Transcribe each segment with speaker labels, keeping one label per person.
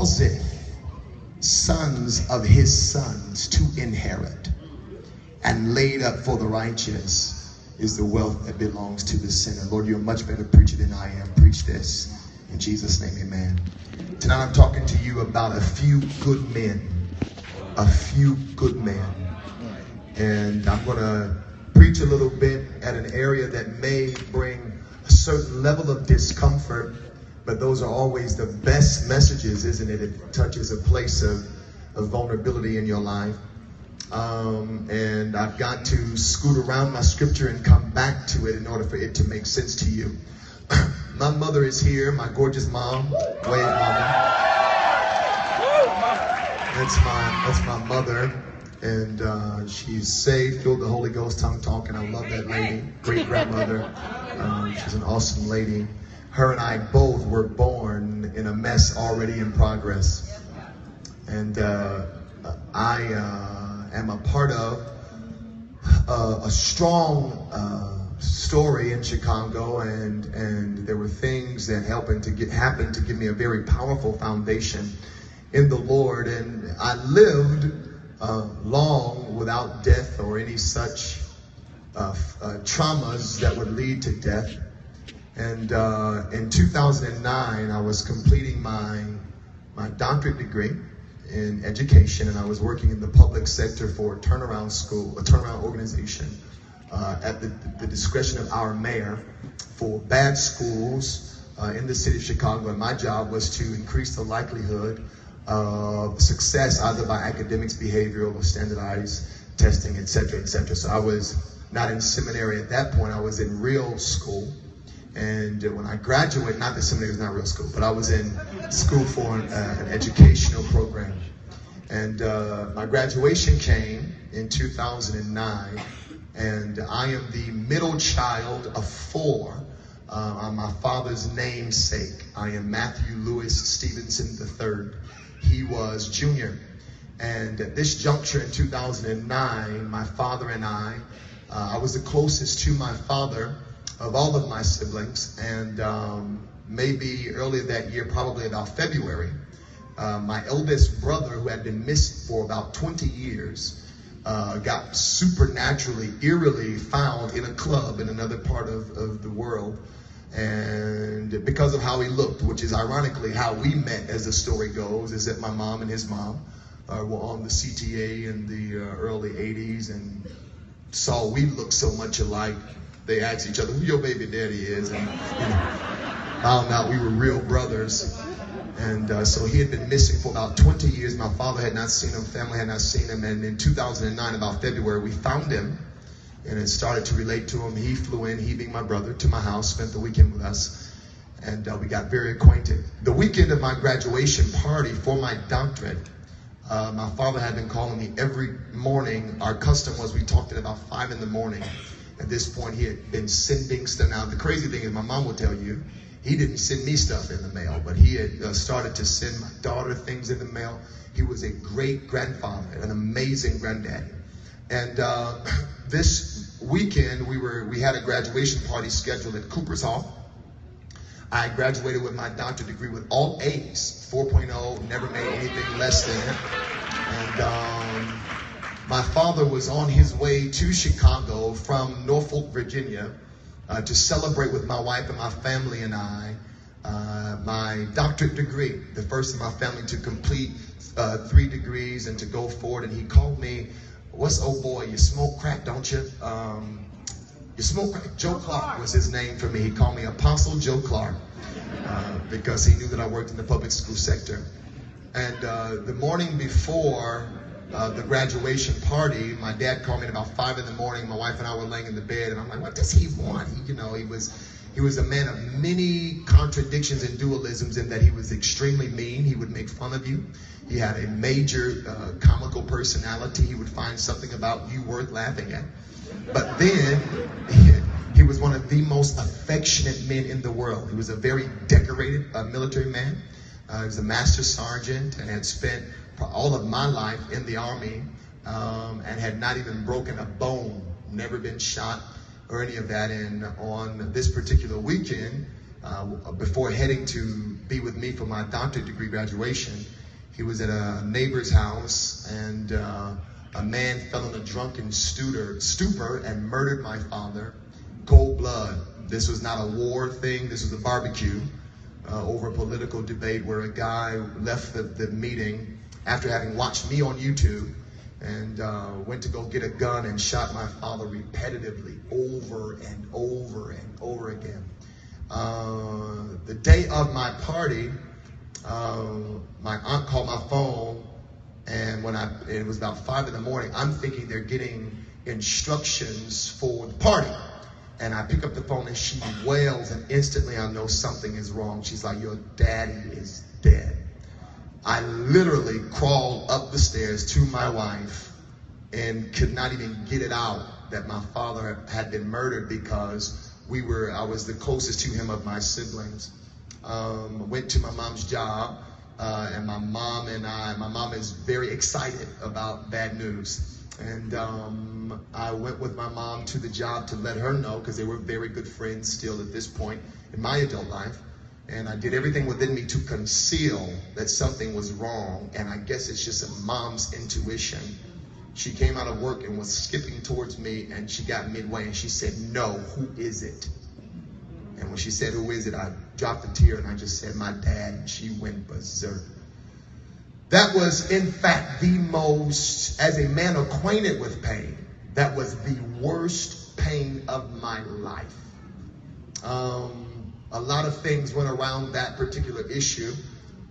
Speaker 1: causeth sons of his sons to inherit, and laid up for the righteous is the wealth that belongs to the sinner. Lord, you're a much better preacher than I am. Preach this. In Jesus' name, amen. Tonight I'm talking to you about a few good men. A few good men. And I'm going to preach a little bit at an area that may bring a certain level of discomfort, but those are always the best messages, isn't it? It touches a place of, of vulnerability in your life. Um, and I've got to scoot around my scripture and come back to it in order for it to make sense to you. my mother is here, my gorgeous mom. Wave, mama. That's my that's my mother, and uh, she's saved, filled the Holy Ghost, tongue talking. I love that lady, great grandmother. Um, she's an awesome lady. Her and I both were born in a mess already in progress, and uh, I uh, am a part of uh, a strong uh, story in Chicago, and and there were things that happened to get happened to give me a very powerful foundation in the Lord, and I lived uh, long without death or any such uh, traumas that would lead to death. And uh, in 2009, I was completing my my doctorate degree in education, and I was working in the public sector for a turnaround school, a turnaround organization, uh, at the, the, discretion of our mayor for bad schools uh, in the city of Chicago. And my job was to increase the likelihood of success either by academics, behavioral, or standardized testing, etc., etc. So I was not in seminary at that point. I was in real school. And when I graduated, not that seminary was not real school, but I was in school for an, uh, an educational program. And uh, my graduation came in 2009, and I am the middle child of four. Uh, I'm my father's namesake. I am Matthew Lewis Stevenson III. He was junior. And at this juncture in 2009, my father and I, uh, I was the closest to my father of all of my siblings. And um, maybe earlier that year, probably about February, uh, my eldest brother, who had been missed for about 20 years, uh, got supernaturally, eerily found in a club in another part of, of the world. And because of how he looked, which is ironically how we met, as the story goes, is that my mom and his mom uh, were on the CTA in the uh, early 80s and saw we looked so much alike. They asked each other who your baby daddy is, and you know, found out we were real brothers. And uh, so he had been missing for about 20 years. My father had not seen him, family had not seen him. And in 2009, about February, we found him and it started to relate to him. He flew in, he being my brother, to my house, spent the weekend with us, and uh, we got very acquainted. The weekend of my graduation party for my doctorate, uh, my father had been calling me every morning. Our custom was we talked at about five in the morning. At this point, he had been sending stuff. Now, the crazy thing is, my mom will tell you, he didn't send me stuff in the mail, but he had uh, started to send my daughter things in the mail. He was a great grandfather, an amazing granddaddy. And uh, this weekend, we were we had a graduation party scheduled at Cooper's Hall. I graduated with my doctorate degree with all A's, 4.0, never made anything less than. And um, my father was on his way to Chicago from Norfolk, Virginia, uh, to celebrate with my wife and my family and I uh, my doctorate degree, the first in my family to complete uh, three degrees and to go forward. And he called me what's oh boy, you smoke crack, don't you? Um, you smoke crack. Joe Clark was his name for me. He called me Apostle Joe Clark uh, because he knew that I worked in the public school sector. And uh, the morning before uh, the graduation party, my dad called me at about five in the morning. My wife and I were laying in the bed, and I'm like, "What does he want?" He, you know, he was he was a man of many contradictions and dualisms in that he was extremely mean. He would make fun of you. He had a major uh, comical personality. He would find something about you worth laughing at. But then he, he was one of the most affectionate men in the world. He was a very decorated uh, military man. Uh, he was a master sergeant and had spent all of my life in the army um, and had not even broken a bone, never been shot or any of that. And on this particular weekend, uh, before heading to be with me for my doctorate degree graduation, he was at a neighbor's house and uh, a man fell in a drunken stupor, and murdered my father. Cold blood. This was not a war thing. This was a barbecue uh, over a political debate where a guy left the, the meeting after having watched me on YouTube and uh, went to go get a gun and shot my father repetitively over and over and over again. Uh, the day of my party, uh, my aunt called my phone, and when I it was about five in the morning, I'm thinking they're getting instructions for the party. And I pick up the phone and she wails, and instantly I know something is wrong. She's like, Your daddy is dead. I literally crawled up the stairs to my wife and could not even get it out that my father had been murdered because we were, I was the closest to him of my siblings. Um, went to my mom's job, uh, and my mom and I, my mom is very excited about bad news. And um, I went with my mom to the job to let her know because they were very good friends still at this point in my adult life. And I did everything within me to conceal that something was wrong. And I guess it's just a mom's intuition. She came out of work and was skipping towards me, and she got midway and she said, No, who is it? And when she said, Who is it? I dropped a tear and I just said, My dad. And she went berserk. That was, in fact, the most, as a man acquainted with pain, that was the worst pain of my life. Um, a lot of things went around that particular issue.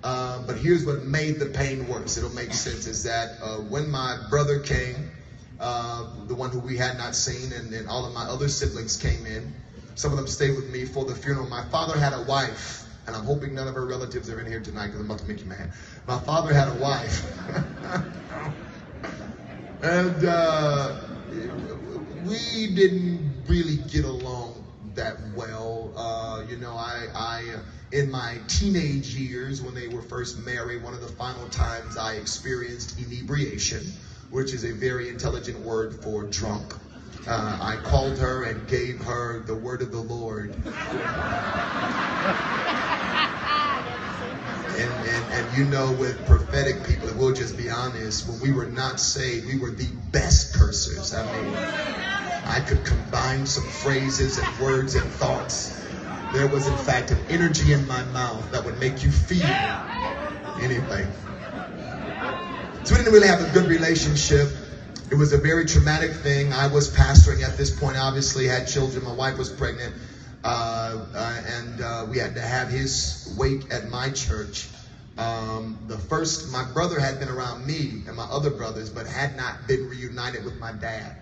Speaker 1: Uh, but here's what made the pain worse. It'll make sense is that uh, when my brother came, uh, the one who we had not seen, and then all of my other siblings came in, some of them stayed with me for the funeral. My father had a wife, and I'm hoping none of her relatives are in here tonight because I'm about to make you mad. My father had a wife. and uh, we didn't really get along that well. Uh, you know, I, I, in my teenage years when they were first married, one of the final times I experienced inebriation, which is a very intelligent word for drunk. Uh, I called her and gave her the word of the Lord. And, and, and you know, with prophetic people, we'll just be honest, when we were not saved, we were the best cursers. I mean, could combine some phrases and words and thoughts. There was, in fact, an energy in my mouth that would make you feel anything. So we didn't really have a good relationship. It was a very traumatic thing. I was pastoring at this point, obviously, had children. My wife was pregnant. Uh, uh, and uh, we had to have his wake at my church. Um, the first, my brother had been around me and my other brothers, but had not been reunited with my dad.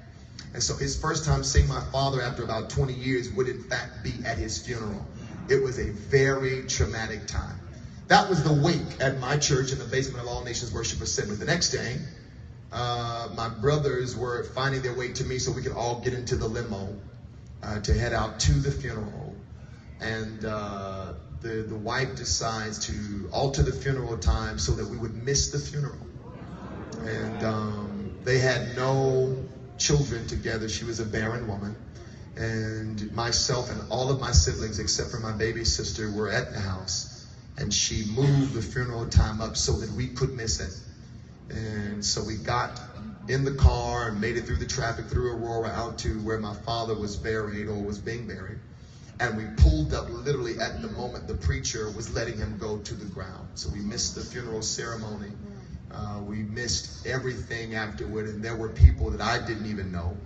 Speaker 1: And so his first time seeing my father after about 20 years would in fact be at his funeral. It was a very traumatic time. That was the wake at my church in the basement of All Nations Worship Assembly. The next day, uh, my brothers were finding their way to me so we could all get into the limo uh, to head out to the funeral. And uh, the, the wife decides to alter the funeral time so that we would miss the funeral. And um, they had no children together. She was a barren woman. And myself and all of my siblings, except for my baby sister, were at the house. And she moved the funeral time up so that we could miss it. And so we got in the car and made it through the traffic through Aurora out to where my father was buried or was being buried. And we pulled up literally at the moment the preacher was letting him go to the ground. So we missed the funeral ceremony. Uh, we missed everything afterward, and there were people that I didn't even know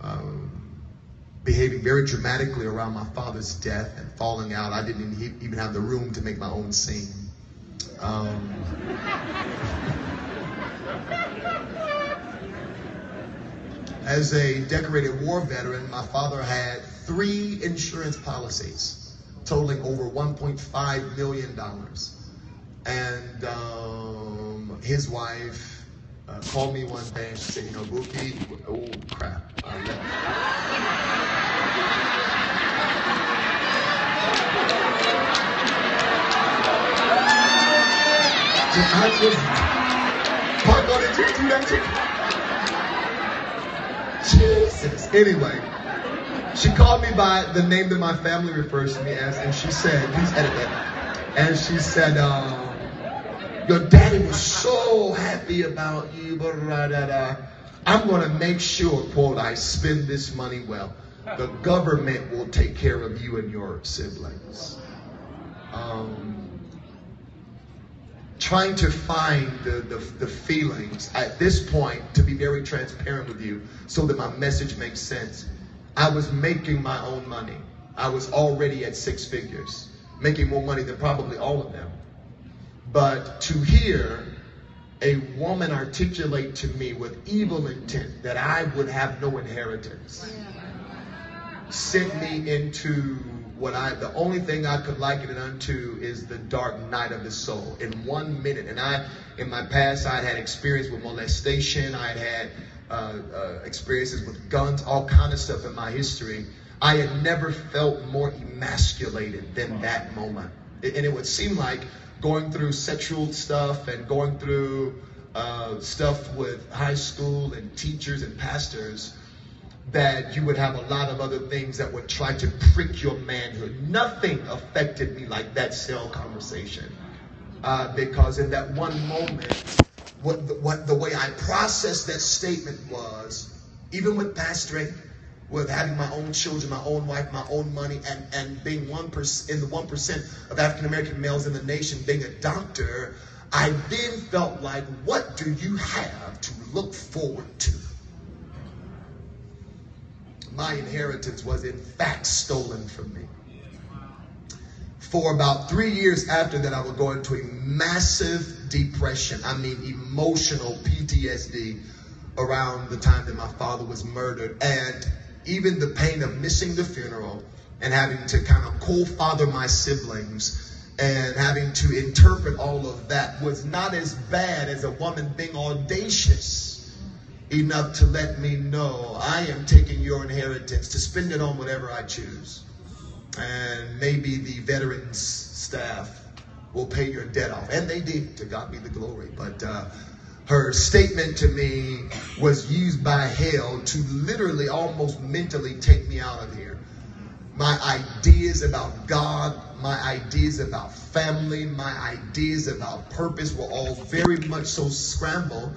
Speaker 1: um, behaving very dramatically around my father's death and falling out. I didn't even have the room to make my own scene. Um, as a decorated war veteran, my father had three insurance policies totaling over $1.5 million. And um, his wife uh, called me one day and she said, you know, Buki, oh crap. I park on it, do that too. Jesus. Anyway, she called me by the name that my family refers to me as, and she said, please edit that. And she said, um, your daddy was so happy about you, I'm going to make sure, quote, I spend this money well. The government will take care of you and your siblings. Um, trying to find the, the, the, feelings at this point to be very transparent with you so that my message makes sense. I was making my own money. I was already at six figures, making more money than probably all of them. But to hear a woman articulate to me with evil intent that I would have no inheritance sent me into what I, the only thing I could liken it unto is the dark night of the soul. In one minute, and I, in my past, I had experience with molestation. I had had uh, uh, experiences with guns, all kind of stuff in my history. I had never felt more emasculated than that moment. And it would seem like going through sexual stuff and going through uh, stuff with high school and teachers and pastors that you would have a lot of other things that would try to prick your manhood. Nothing affected me like that cell conversation. Uh, because in that one moment, what the, what the way I processed that statement was, even with pastoring, with having my own children, my own wife, my own money, and, and being one in the one percent of African American males in the nation, being a doctor, I then felt like, what do you have to look forward to? my inheritance was in fact stolen from me. For about three years after that, I would go into a massive depression. I mean, emotional PTSD around the time that my father was murdered. And even the pain of missing the funeral and having to kind of co-father my siblings and having to interpret all of that was not as bad as a woman being audacious enough to let me know I am taking your inheritance to spend it on whatever I choose. And maybe the veterans staff will pay your debt off. And they did, to God be the glory. But uh, her statement to me was used by hell to literally almost mentally take me out of here. My ideas about God, my ideas about family, my ideas about purpose were all very much so scrambled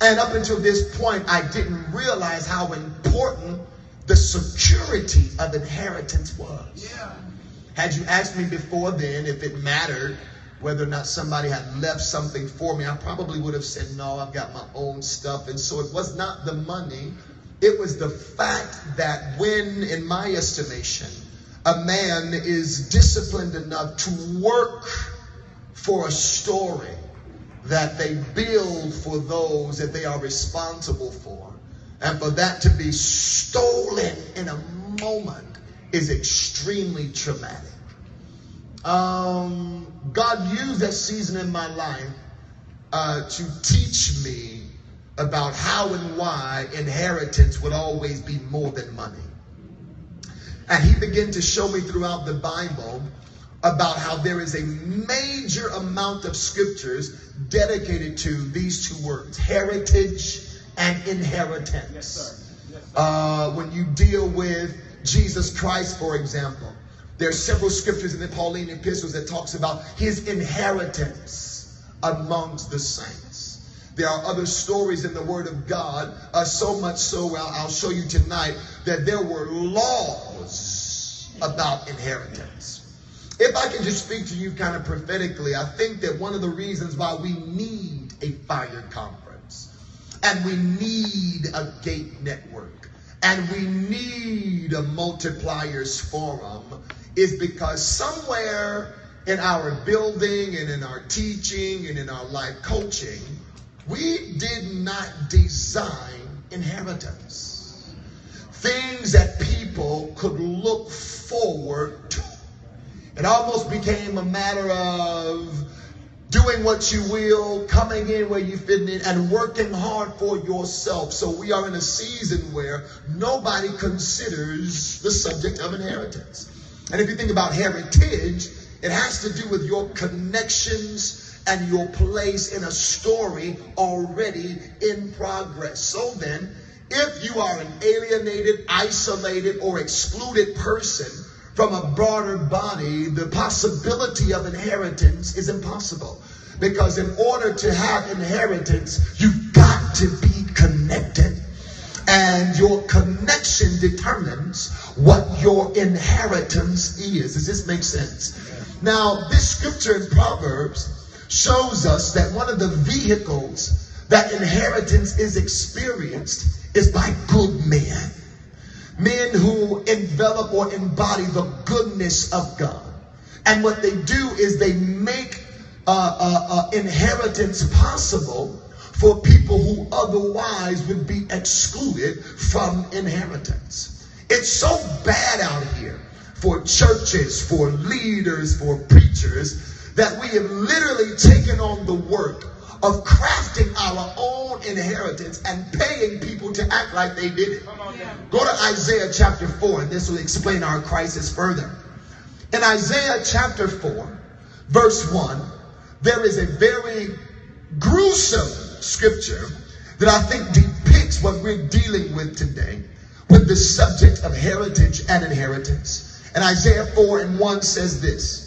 Speaker 1: and up until this point, I didn't realize how important the security of inheritance was. Yeah. Had you asked me before then if it mattered whether or not somebody had left something for me, I probably would have said, no, I've got my own stuff. And so it was not the money, it was the fact that when, in my estimation, a man is disciplined enough to work for a story that they build for those that they are responsible for. And for that to be stolen in a moment is extremely traumatic. Um, God used that season in my life uh, to teach me about how and why inheritance would always be more than money. And he began to show me throughout the Bible about how there is a major amount of scriptures dedicated to these two words heritage and inheritance. Yes, yes, uh, when you deal with Jesus Christ, for example, there are several scriptures in the Pauline epistles that talks about his inheritance amongst the saints. There are other stories in the Word of God, uh, so much so, I'll show you tonight, that there were laws about inheritance. If I can just speak to you kind of prophetically, I think that one of the reasons why we need a fire conference and we need a gate network and we need a multipliers forum is because somewhere in our building and in our teaching and in our life coaching, we did not design inheritance. Things that people could look forward to. It almost became a matter of doing what you will, coming in where you fit in, and working hard for yourself. So we are in a season where nobody considers the subject of inheritance. And if you think about heritage, it has to do with your connections and your place in a story already in progress. So then, if you are an alienated, isolated, or excluded person from a broader body, the possibility of inheritance is impossible. Because in order to have inheritance, you've got to be connected. And your connection determines what your inheritance is. Does this make sense? Now, this scripture in Proverbs shows us that one of the vehicles that inheritance is experienced is by good men. Men who envelop or embody the goodness of God. And what they do is they make uh, uh, uh, inheritance possible for people who otherwise would be excluded from inheritance. It's so bad out here for churches, for leaders, for preachers that we have literally taken on the work of crafting our own inheritance and paying people to act like they did it. Go to Isaiah chapter 4, and this will explain our crisis further. In Isaiah chapter 4, verse 1, there is a very gruesome scripture that I think depicts what we're dealing with today with the subject of heritage and inheritance. And Isaiah 4 and 1 says this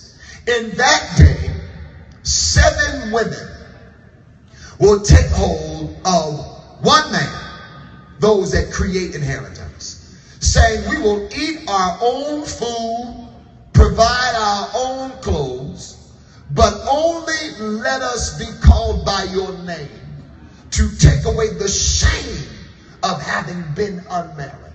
Speaker 1: In that day, seven women will take hold of one man, those that create inheritance, saying, We will eat our own food, provide our own clothes, but only let us be called by your name to take away the shame of having been unmarried.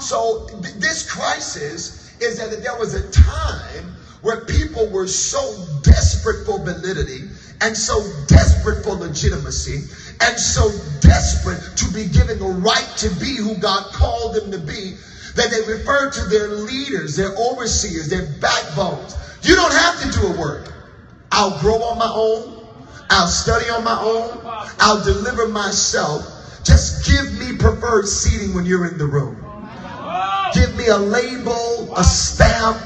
Speaker 1: So, th- this crisis is that there was a time where people were so desperate for validity and so desperate for legitimacy and so desperate to be given the right to be who God called them to be that they refer to their leaders, their overseers, their backbones. You don't have to do a work. I'll grow on my own. I'll study on my own. I'll deliver myself. Just give me preferred seating when you're in the room. Give me a label, a stamp,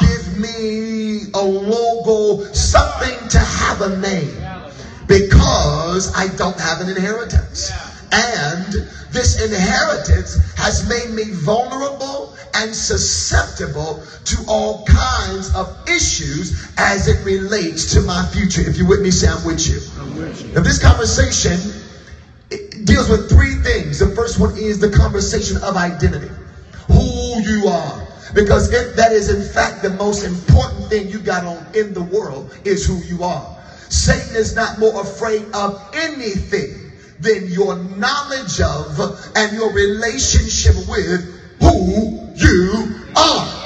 Speaker 1: give me a logo, something to have a name because I don't have an inheritance. And this inheritance has made me vulnerable and susceptible to all kinds of issues as it relates to my future. If you're with me, say I'm with you. Now, this conversation deals with three things. The first one is the conversation of identity who you are. Because if that is in fact the most important thing you got on in the world is who you are. Satan is not more afraid of anything than your knowledge of and your relationship with who you are.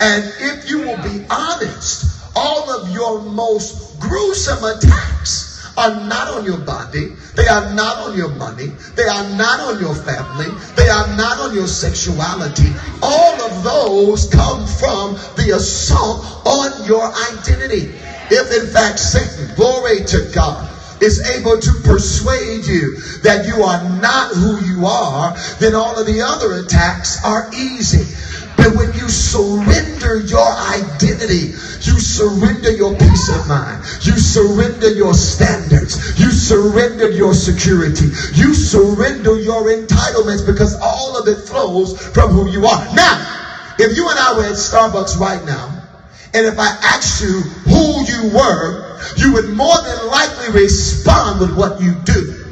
Speaker 1: And if you will be honest, all of your most gruesome attacks are not on your body. They are not on your money. They are not on your family. They are not on your sexuality. All of those come from the assault on your identity. If in fact Satan, glory to God, is able to persuade you that you are not who you are, then all of the other attacks are easy. But when you surrender your identity, you surrender your peace of mind, you surrender your standards, you surrender your security, you surrender your entitlements because all of it flows from who you are. Now, if you and I were at Starbucks right now, and if I asked you who you were, you would more than likely respond with what you do.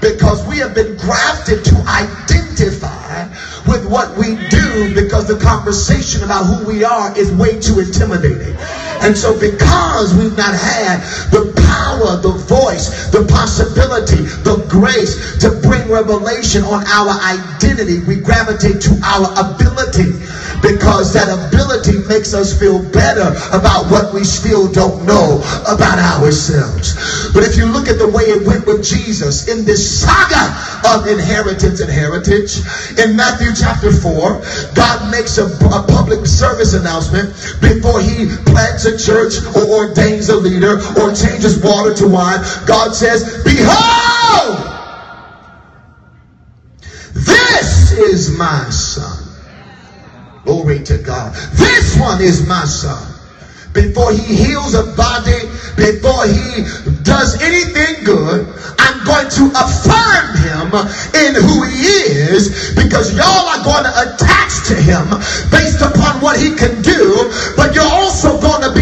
Speaker 1: Because we have been grafted to identify with what we do because the conversation about who we are is way too intimidating. And so because we've not had the power, the voice, the possibility, the grace to bring revelation on our identity, we gravitate to our ability because that ability makes us feel better about what we still don't know about ourselves. But if you look at the way it went with Jesus in this saga of inheritance and heritage, in Matthew chapter 4, God makes a, a public service announcement before he plants a church or ordains a leader or changes water to wine. God says, Behold, this is my son Glory to God. This one is my son. Before he heals a body, before he does anything good, I'm going to affirm him in who he is because y'all are going to attach to him based upon what he can do, but you're also going to betray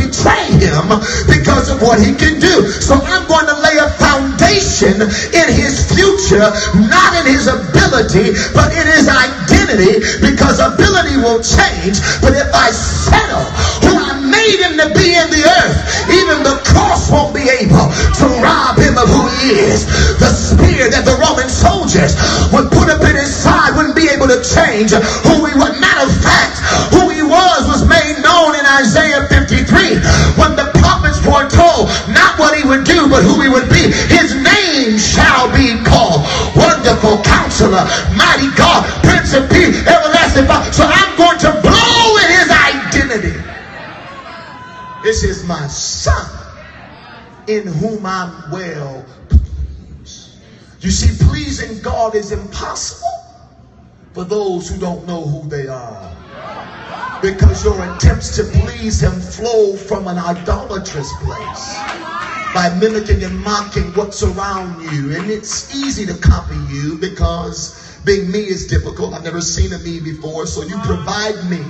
Speaker 1: him because of what he can do. So I'm going to lay a foundation in his future, not in his ability, but in his identity because ability will change. But if I settle who I made him to be in the earth, even the cross won't be able to rob him of who he is. The spear that the Roman soldiers would put up in his side wouldn't be able to change who he was. Matter of fact, Counselor, Mighty God, Prince of Peace, Everlasting Father. So I'm going to blow in his identity. This is my son in whom I'm well pleased. You see, pleasing God is impossible for those who don't know who they are. Because your attempts to please him flow from an idolatrous place by mimicking and mocking what's around you. And it's easy to copy you because being me is difficult. I've never seen a me before, so you provide me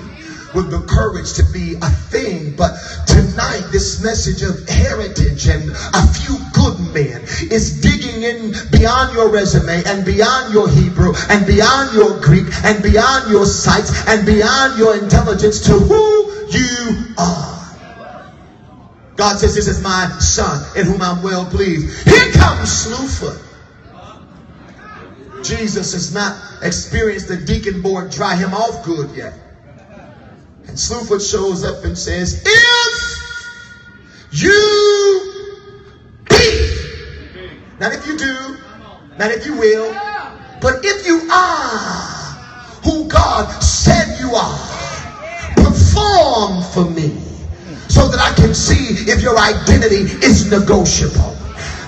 Speaker 1: with the courage to be a thing. But tonight, this message of heritage and a few good men is digging in beyond your resume and beyond your Hebrew and beyond your Greek and beyond your sights and beyond your intelligence to who you are. God says, This is my son in whom I'm well pleased. Here comes Slewfoot. Jesus has not experienced the deacon board dry him off good yet. And Slewfoot shows up and says, If you be, not if you do, not if you will, but if you are who God said you are, perform for me so that I can see if your identity is negotiable.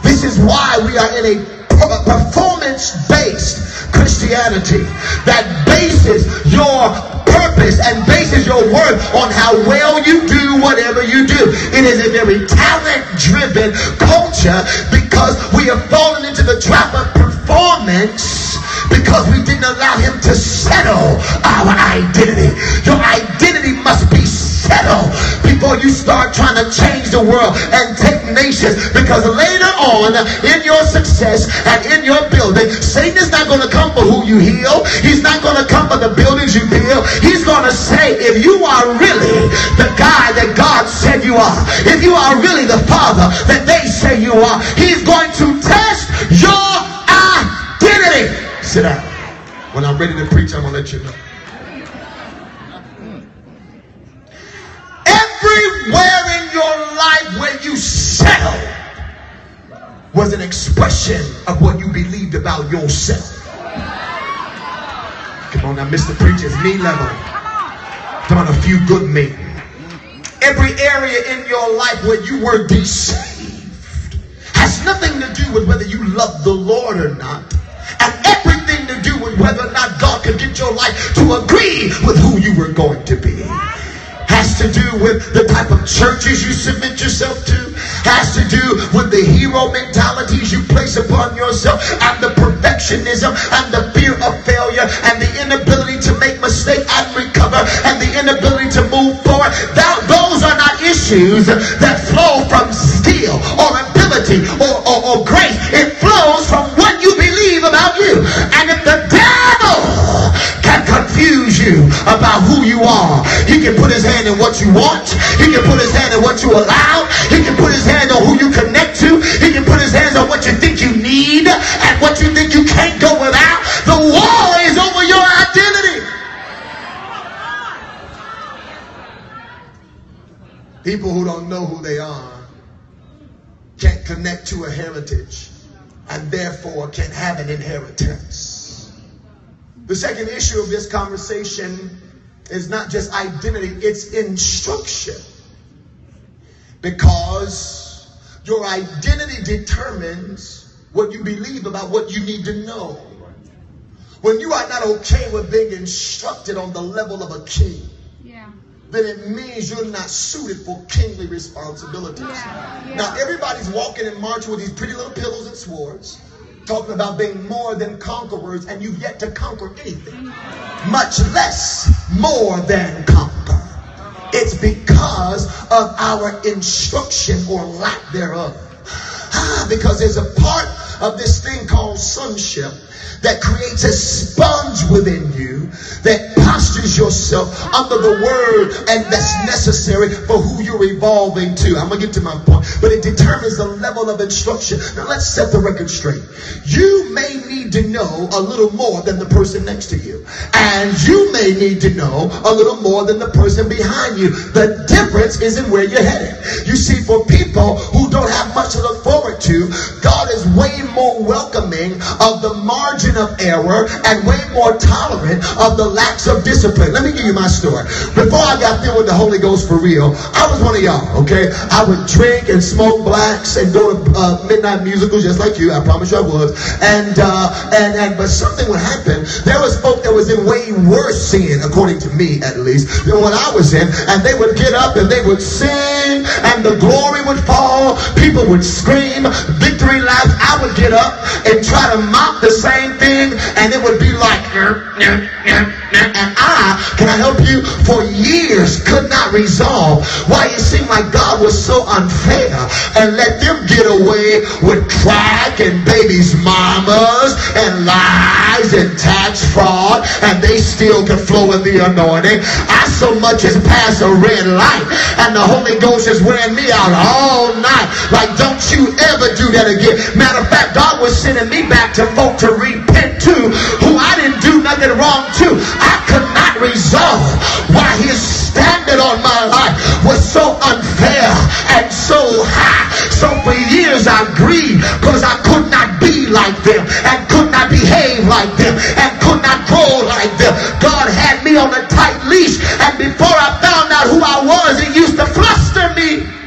Speaker 1: This is why we are in a performance based Christianity that bases your purpose and bases your worth on how well you do whatever you do. It is a very talent driven culture because we have fallen into the trap of performance because we didn't allow him to settle our identity. Your identity must be settled before you start trying to change the world and take nations because later on in your success and in your building, Satan is not going to come for who you heal. He's not going to come for the buildings you build. He's going to say, if you are really the guy that God said you are, if you are really the father that they say you are, he's going to test your identity. Sit down. When I'm ready to preach, I'm going to let you know. Everywhere in your life where you settled was an expression of what you believed about yourself. Come on now, Mr. Preacher's me level. Come on, a few good men. Every area in your life where you were deceived has nothing to do with whether you love the Lord or not. And everything to do with whether or not God could get your life to agree with who you were going to be has to do with the type of churches you submit yourself to, has to do with the hero mentalities you place upon yourself, and the perfectionism, and the fear of failure, and the inability to make mistake and recover, and the inability to move forward. That, those are not issues that flow from skill or ability or, or, or grace. It flows from what you believe about you. And if the devil can confuse you about who you are, he can put his hand in what you want. He can put his hand in what you allow. He can put his hand on who you connect to. He can put his hands on what you think you need and what you think you can't go without. The war is over your identity. People who don't know who they are can't connect to a heritage and therefore can't have an inheritance. The second issue of this conversation is not just identity, it's instruction. Because your identity determines what you believe about what you need to know. When you are not okay with being instructed on the level of a king,
Speaker 2: Yeah.
Speaker 1: then it means you're not suited for kingly responsibilities.
Speaker 2: Yeah, yeah.
Speaker 1: Now, everybody's walking and marching with these pretty little pillows and swords. Talking about being more than conquerors, and you've yet to conquer anything, much less more than conquer. It's because of our instruction or lack thereof. Ah, because there's a part of this thing called sonship that creates a sponge within you that postures yourself under the word and that's necessary for who you're evolving to. I'm going to get to my point, but it determines the level of instruction. Now let's set the record straight. You may need to know a little more than the person next to you, and you may need to know a little more than the person behind you. The difference is in where you're headed. You see, for people who don't have much to look forward to, God is way more welcoming of the margin of error and way more tolerant of the lacks of discipline. Let me give you my story. Before I got filled with the Holy Ghost for real, I was one of y'all, okay? I would drink and smoke blacks and go to uh, midnight musicals just like you. I promise you I was. And, uh, and, and, but something would happen. There was folk that was in way worse sin, according to me at least, than what I was in. And they would get up and they would sing and the glory would fall. People would scream, victory laps. I would get up and try to mock the same thing and it would be like, and I, can I help you, for years could not resolve why it seemed like God was so unfair and let them get away with crack and babies' mamas and lies and tax fraud and they still can flow in the anointing. I so much as pass a red light and the Holy Ghost is wearing me out all night. Like, don't you ever do that again. Matter of fact, God was sending me back to folk to repent to who I didn't do nothing wrong to. I could not resolve why his standard on my life was so unfair and so high. So for years I grieved because I could not be like them and could not behave like them and could not grow like them. God had me on a tight leash and before I found out who I was, it used to fluster me.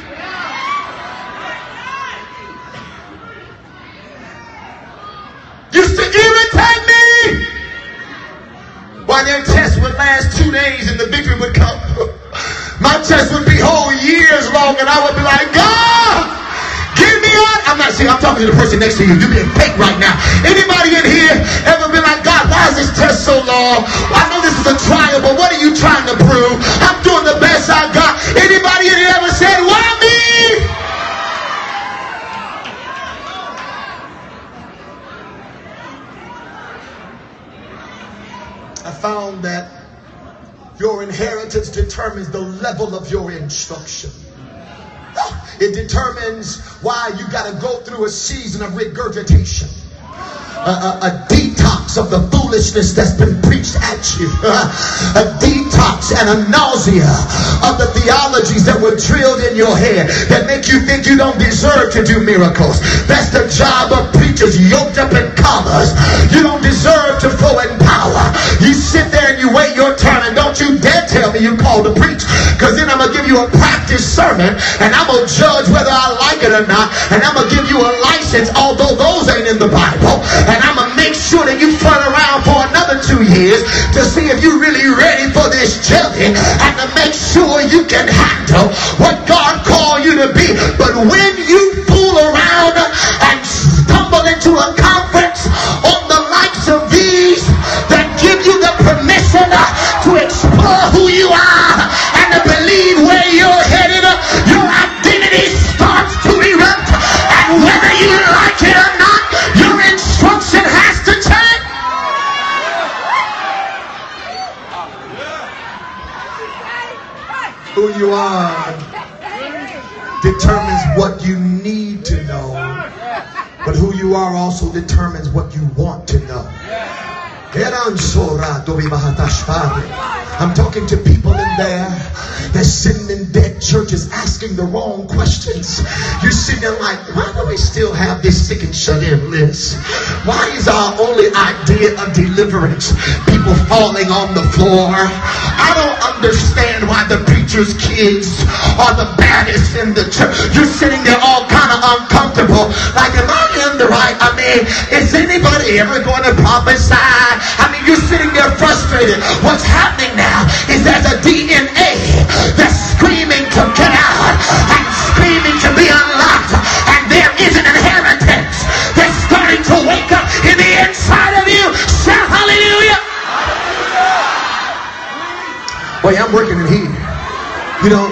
Speaker 1: Used to irritate me. Why their test would last two days and the victory would come. My test would be whole years long and I would be like, God, give me on. I'm not saying, I'm talking to the person next to you. You're being fake right now. Anybody in here ever been like, God, why is this test so long? I know this is a trial, but what are you trying to prove? I'm doing the best I got. Anybody in here ever said, why me? I found that your inheritance determines the level of your instruction. It determines why you got to go through a season of regurgitation. A, a, a, detox of the foolishness that's been preached at you. a detox and a nausea of the theologies that were drilled in your head that make you think you don't deserve to do miracles. That's the job of preachers yoked up in collars. You don't deserve to flow in power. You sit there and you wait your turn and don't you dare tell me you called to preach because then I'm going to give you a practice sermon and I'm going to judge whether I like it or not and I'm going to give you a license although those ain't in the Bible and I'm going to make sure that you fun around for another two years to see if you're really ready for this jelly and to make sure you can handle what God called you to be. But when you fool around and stumble into a conference on the likes of these that give you the permission to explore who you are and to believe where you're Who you are determines what you need to know, but who you are also determines what you want to know. I'm talking to people in there that's sitting in dead churches asking the wrong questions. You're sitting there like, why do we still have this sick and shut in list? Why is our only idea of deliverance people falling on the floor? I don't understand why the preacher's kids are the baddest in the church. You're sitting there all kind of uncomfortable. Like, am I in the right? I mean, is anybody ever going to prophesy? I mean, you're sitting there frustrated. What's happening now is there's a DNA that's screaming to get out and screaming to be unlocked, and there is an inheritance that's starting to wake up in the inside of you. Shout hallelujah! Boy, I'm working in here. You know,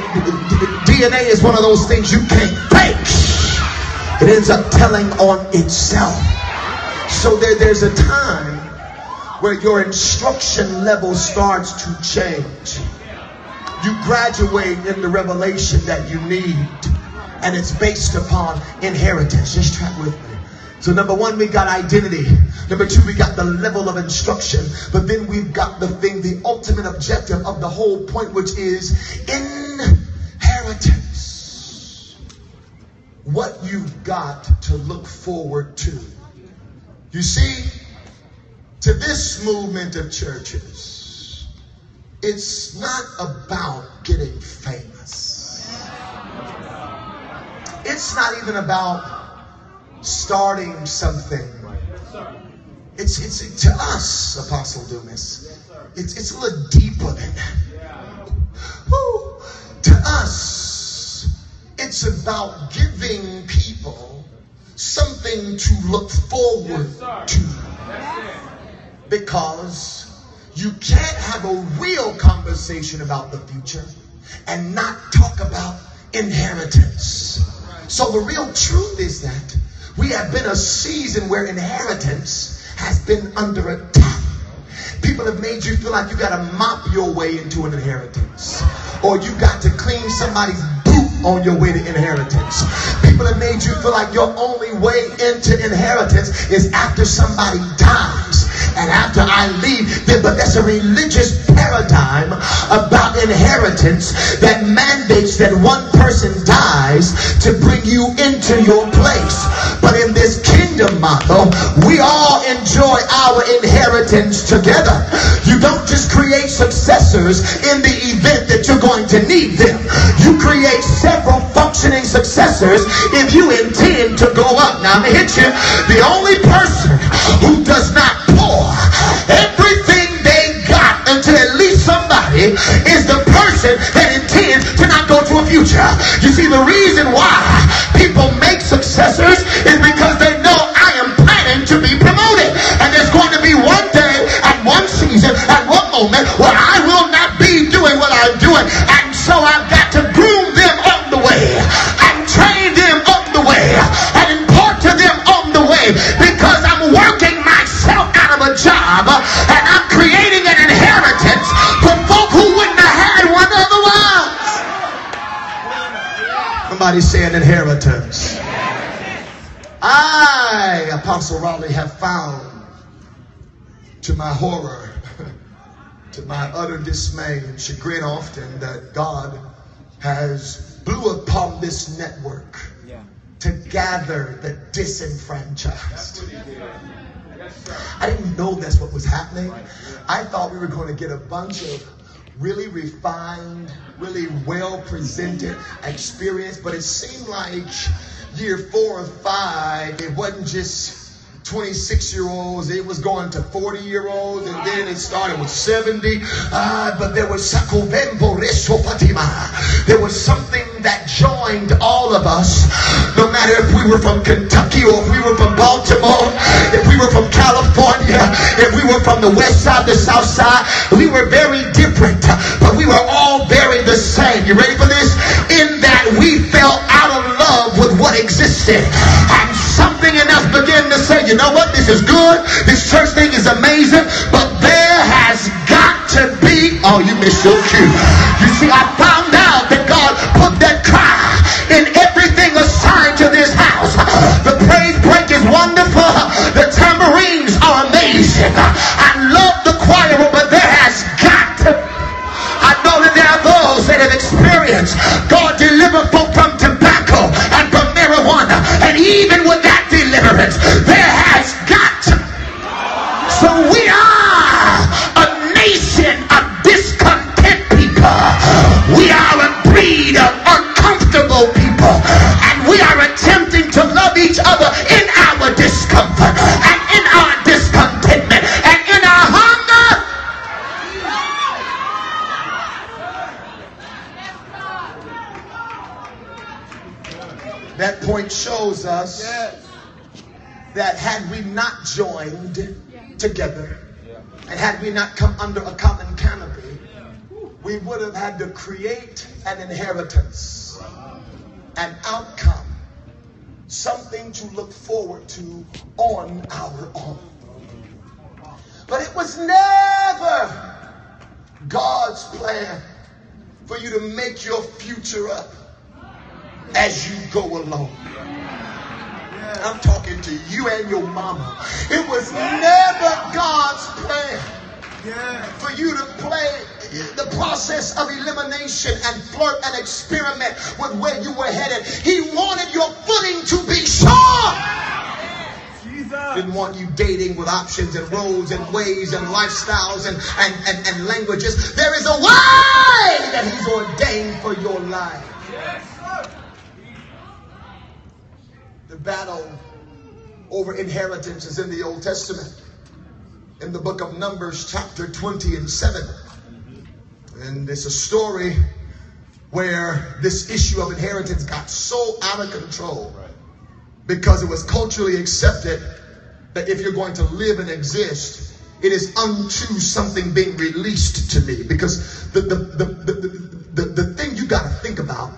Speaker 1: DNA is one of those things you can't fake. It ends up telling on itself. So there, there's a time where your instruction level starts to change. You graduate in the revelation that you need, and it's based upon inheritance. Just track with me. So number one, we got identity. Number two, we got the level of instruction. But then we've got the thing, the ultimate objective of the whole point, which is inheritance. What you've got to look forward to. You see, to this movement of churches, it's not about getting famous. It's not even about starting something. It's, it's to us, Apostle Dumas. It's, it's a little deeper than that. To us, it's about giving people something to look forward to. Because you can't have a real conversation about the future and not talk about inheritance. So the real truth is that we have been a season where inheritance has been under attack. People have made you feel like you got to mop your way into an inheritance, or you got to clean somebody's boot on your way to inheritance. People have made you feel like your only way into inheritance is after somebody dies and after I leave. But that's a religious paradigm about inheritance that mandates that one person dies to bring you into your place. But in this kingdom model, we all enjoy our inheritance together. You don't just create successors in the event that you're going to need them. You create several functioning successors if you intend to go up. Now, I'm going to hit you. The only person who does not everything they got into at least somebody is the person that intends to not go to a future. You see, the reason why people make successors is because they know I am planning to be promoted. And there's going to be one day and one season and one moment where I Somebody say an inheritance. I, Apostle Raleigh, have found to my horror, to my utter dismay and chagrin often that God has blew upon this network to gather the disenfranchised. I didn't know that's what was happening. I thought we were going to get a bunch of really refined, really well presented experience, but it seemed like year four or five, it wasn't just 26 year olds, it was going to 40 year olds, and then it started with 70. Uh, but there was there was something that joined all of us, no matter if we were from Kentucky or if we were from Baltimore, if we were from California, if we were from the west side, the south side, we were very different, but we were all very the same. You ready for this? In that we fell out of love with what existed. And something in us began to say, you know what, this is good, this church thing is amazing, but there has got to be, oh, you missed your cue. You see, I found out that God put that cry in everything assigned to this house. The praise break is wonderful, the tambourines are amazing. I love the choir, but there has got to I know that there are those that have experienced God deliver from And even with that deliverance, there has got. So we are a nation of discontent people. We are a breed of uncomfortable people. And we are attempting to love each other in our discomfort and point shows us that had we not joined together and had we not come under a common canopy, we would have had to create an inheritance. an outcome, something to look forward to on our own. But it was never God's plan for you to make your future up as you go along. I'm talking to you and your mama. It was never God's plan for you to play the process of elimination and flirt and experiment with where you were headed. He wanted your footing to be sure. Didn't want you dating with options and roads and ways and lifestyles and, and, and, and languages. There is a way that He's ordained for your life. The battle over inheritance is in the Old Testament. In the book of Numbers, chapter 20 and 7. And it's a story where this issue of inheritance got so out of control because it was culturally accepted that if you're going to live and exist, it is unto something being released to me. Because the, the, the, the, the, the thing you got to think about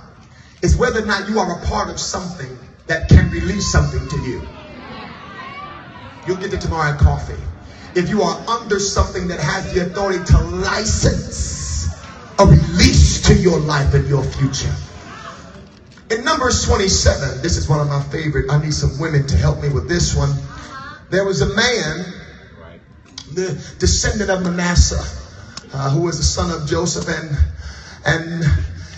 Speaker 1: is whether or not you are a part of something that can release something to you. You'll get it tomorrow coffee. If you are under something that has the authority to license a release to your life and your future. In Numbers 27, this is one of my favorite. I need some women to help me with this one. There was a man, the descendant of Manasseh, uh, who was the son of Joseph, and and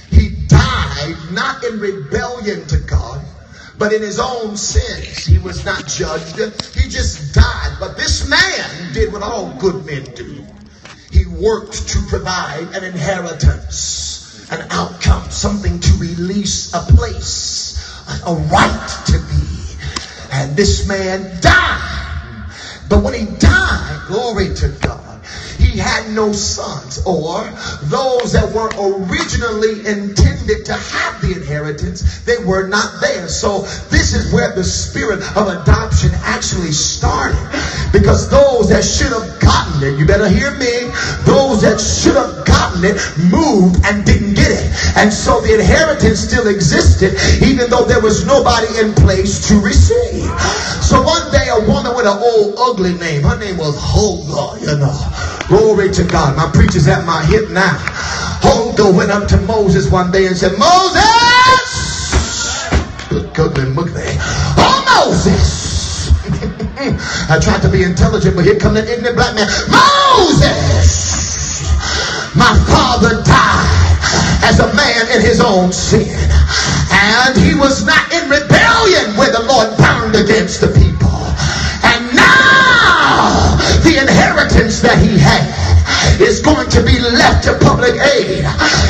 Speaker 1: he died not in rebellion to God, but in his own sins. He was not judged. He just died. But this man did what all good men do. He worked to provide an inheritance, an outcome, something to release a place, a right to be. And this man died. But when he died, glory to God, he had no sons, or those that were originally intended to have the inheritance, they were not there. So this is where the spirit of adoption actually started. Because those that should have gotten it, you better hear me, those that should have gotten it moved and didn't get it. And so the inheritance still existed, even though there was nobody in place to receive. So one day a woman with an old ugly name, her name was Huldah, you know. Glory to God. My preacher's at my hip now. Huldah went up to Moses one day and said, Moses! Ugly mugly. Oh, Moses! I tried to be intelligent, but here comes an ignorant black man. Moses! My father died as a man in his own sin. And he was not in rebellion where the Lord burned against the people. And now the inheritance that he had is going to be left to public aid.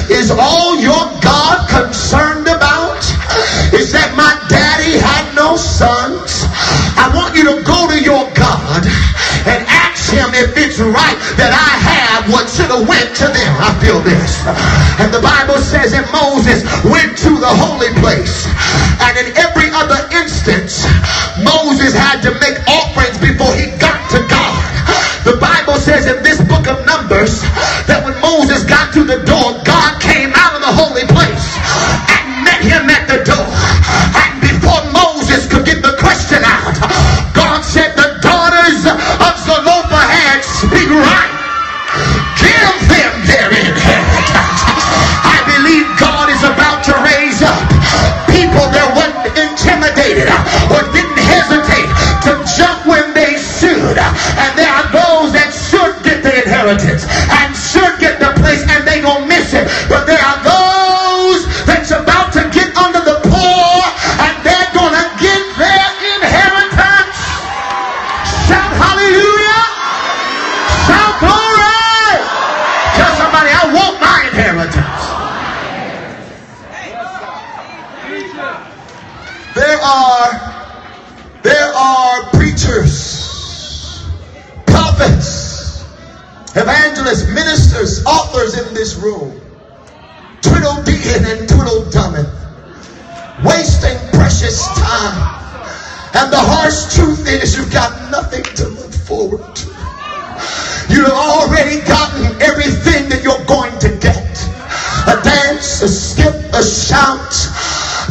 Speaker 1: Is all your God concerned about? Is that my daddy had no sons? I want you to go to your God and ask him if it's right that I have what should have went to them. I feel this. And the Bible says that Moses went to the holy place. And in every other instance, Moses had to make offerings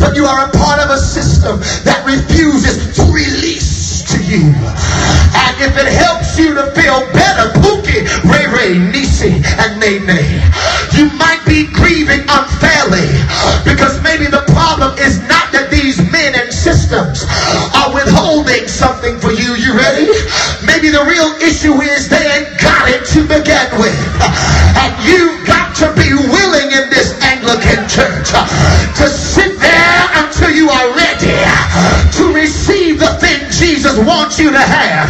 Speaker 1: but you are a part of a system that refuses to release to you. And if it helps you to feel better, Pookie, Ray Ray, Nisi, and Nene, you might be grieving unfairly because maybe the problem is not that these men and systems are withholding something for you. You ready? Maybe the real issue is they ain't got it to begin with. And you Jesus wants you to have.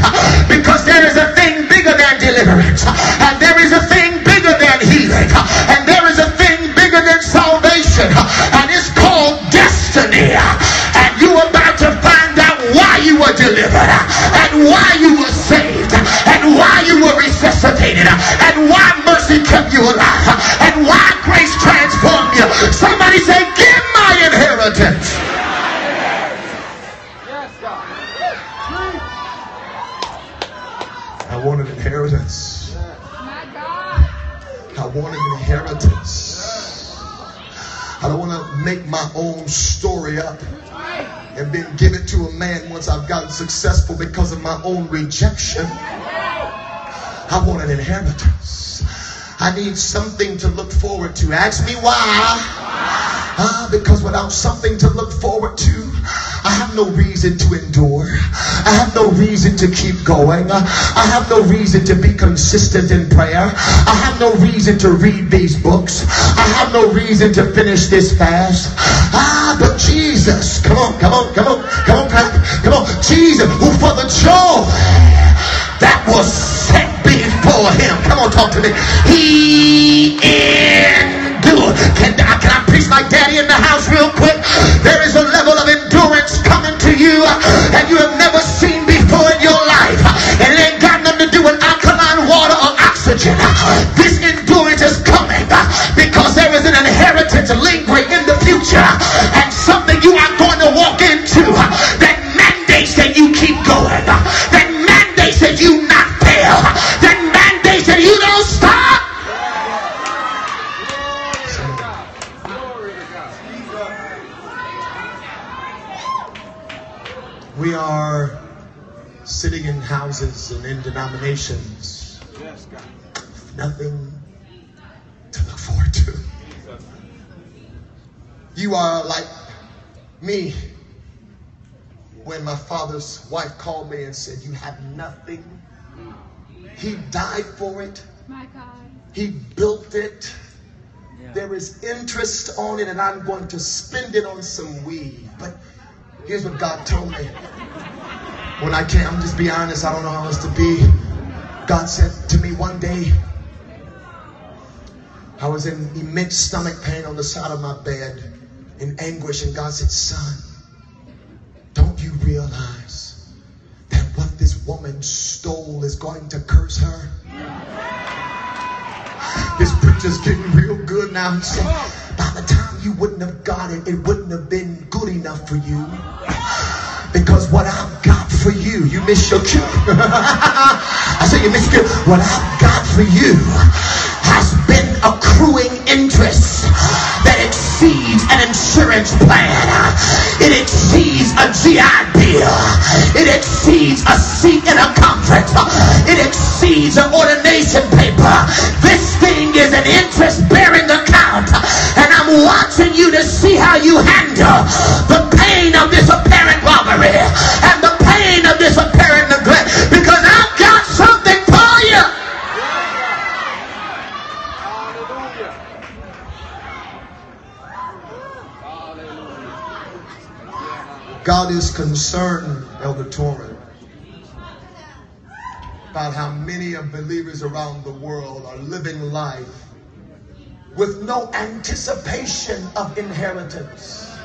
Speaker 1: Because there is a thing bigger than deliverance. And there is a thing and then give it to a man once I've gotten successful because of my own rejection. I want an inheritance. I need something to look forward to. Ask me why. Ah, because without something to look forward to, I have no reason to endure. I have no reason to keep going. I have no reason to be consistent in prayer. I have no reason to read these books. I have no reason to finish this fast. Ah, Jesus, come on, come on, come on, come on, clap, come on, Jesus, who for the joy that was set before him. Come on, talk to me. He endured. Can, I- can I preach like daddy in the house real quick? There is a level of endurance coming to you uh, that you have never seen before in your life. And it ain't got nothing to do with alkaline water or oxygen. Uh, this you keep going. That mandates that you not fail. That mandates that you don't stop. We are sitting in houses and in denominations. Nothing to look forward to. You are like me when my father's wife called me and said, You have nothing. He died for it,
Speaker 2: My God.
Speaker 1: He built it. There is interest on it, and I'm going to spend it on some weed. But here's what God told me. When I came, I'm just be honest, I don't know how else to be. God said to me one day, I was in immense stomach pain on the side of my bed in anguish, and God said, Son, don't you realize that what this woman stole is going to curse her? This preacher's getting real good now. He said, by the time you wouldn't have got it, it wouldn't have been good enough for you. Because what I've got for you, you miss your cue. I said you miss your cue. What I've got for you has been accruing interest that exceeds an insurance plan. It exceeds a GI Bill. It exceeds a seat in a conference. It exceeds an ordination paper. This thing is an interest-bearing account. And I'm watching you to see how you handle the pain of this apparent robbery and the pain of this apparent God is concerned, Elder Torrin, about how many of believers around the world are living life with no anticipation of inheritance.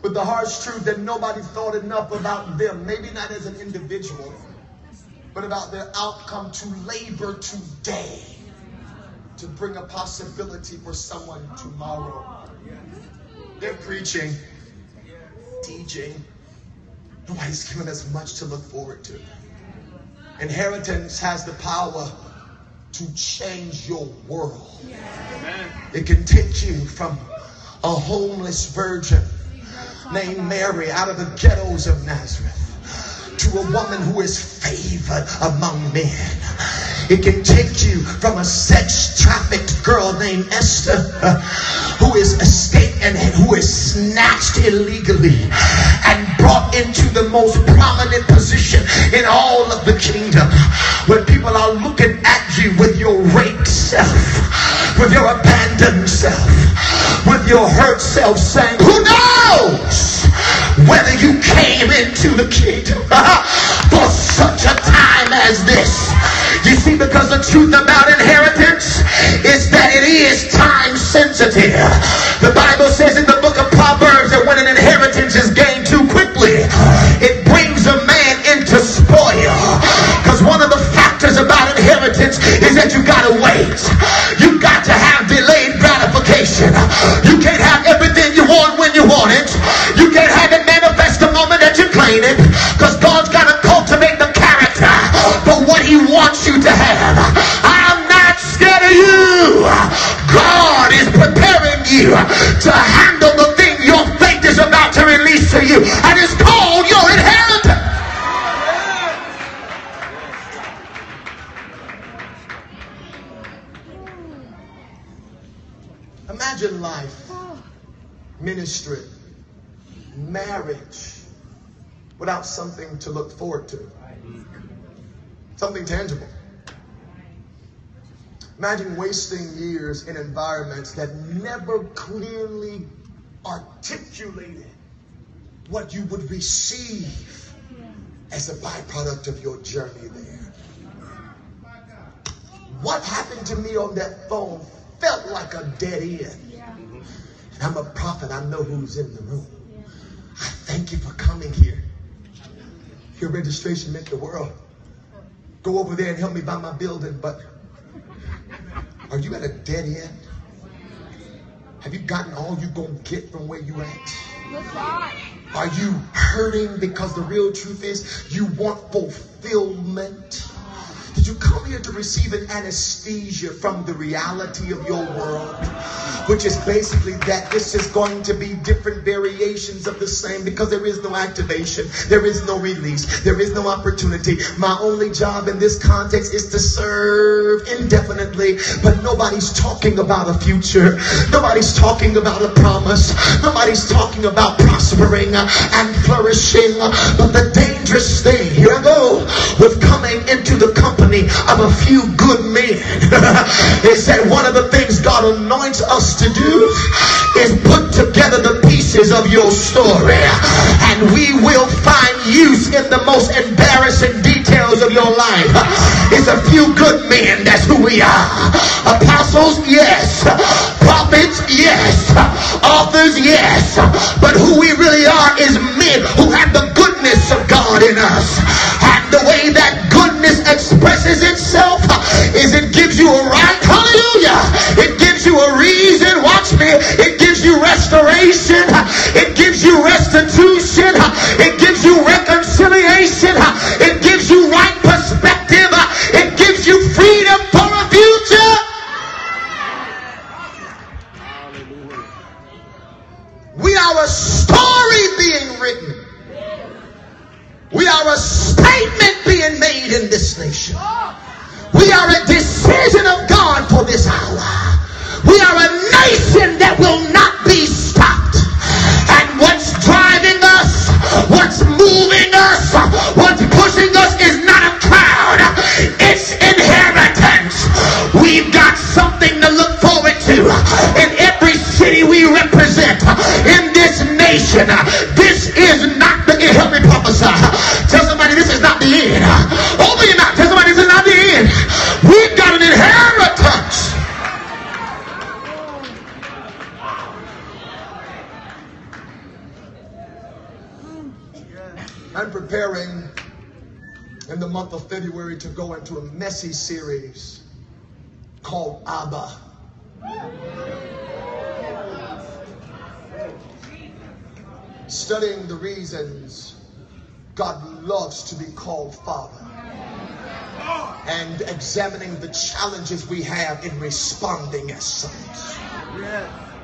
Speaker 1: With the harsh truth that nobody thought enough about them, maybe not as an individual, but about their outcome to labor today to bring a possibility for someone tomorrow. They're preaching, teaching. Nobody's given us much to look forward to. Inheritance has the power to change your world. It can take you from a homeless virgin named Mary out of the ghettos of Nazareth to a woman who is favored among men. It can take you from a sex trafficked girl named Esther uh, who is escaped and who is snatched illegally and brought into the most prominent position in all of the kingdom. When people are looking at you with your raped self, with your abandoned self, with your hurt self saying, Who knows whether you came into the kingdom for such a time as this? You see, because the truth about inheritance is that it is time sensitive. The Bible to handle the thing your faith is about to release to you. And it's called your inheritance. Imagine life, ministry, marriage without something to look forward to. Something tangible. Imagine wasting years in environments that never clearly articulated what you would receive as a byproduct of your journey there. What happened to me on that phone felt like a dead end. And I'm a prophet, I know who's in the room. I thank you for coming here. Your registration meant the world. Go over there and help me buy my building, but are you at a dead end? Have you gotten all you gonna get from where you at? Are you hurting because the real truth is you want fulfillment? Did you come here to receive an anesthesia from the reality of your world? Which is basically that this is going to be different variations of the same because there is no activation, there is no release, there is no opportunity. My only job in this context is to serve indefinitely, but nobody's talking about a future, nobody's talking about a promise, nobody's talking about prospering and flourishing. But the dangerous thing, here I go, with coming into the company of a few good men is that one of the things God anoints us to do is put together the pieces of your story and we will find use in the most embarrassing details of your life. It's a few good men, that's who we are. Apostles, yes. Prophets, yes. Authors, yes. But who we really are is men who have the goodness of God in us. Is it gives you a right, messy series called Abba. Studying the reasons God loves to be called Father. and examining the challenges we have in responding as sons.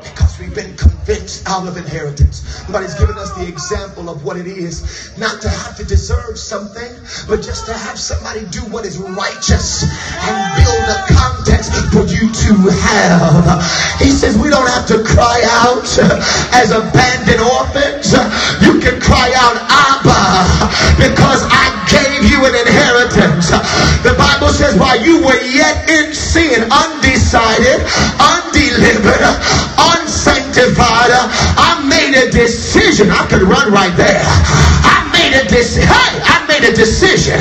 Speaker 1: Because we've been convinced out of inheritance. But he's given us the example of what it is not to have to deserve something, but just to have somebody do what is righteous and build a context for you to have. He says we don't have to cry out as abandoned orphans. You can cry out, Abba, because I gave you an inheritance. The Bible says while you were yet in sin, undecided, undelivered, unsanctified, I made a decision. I could run right there. I made a decision. Hey, I made a decision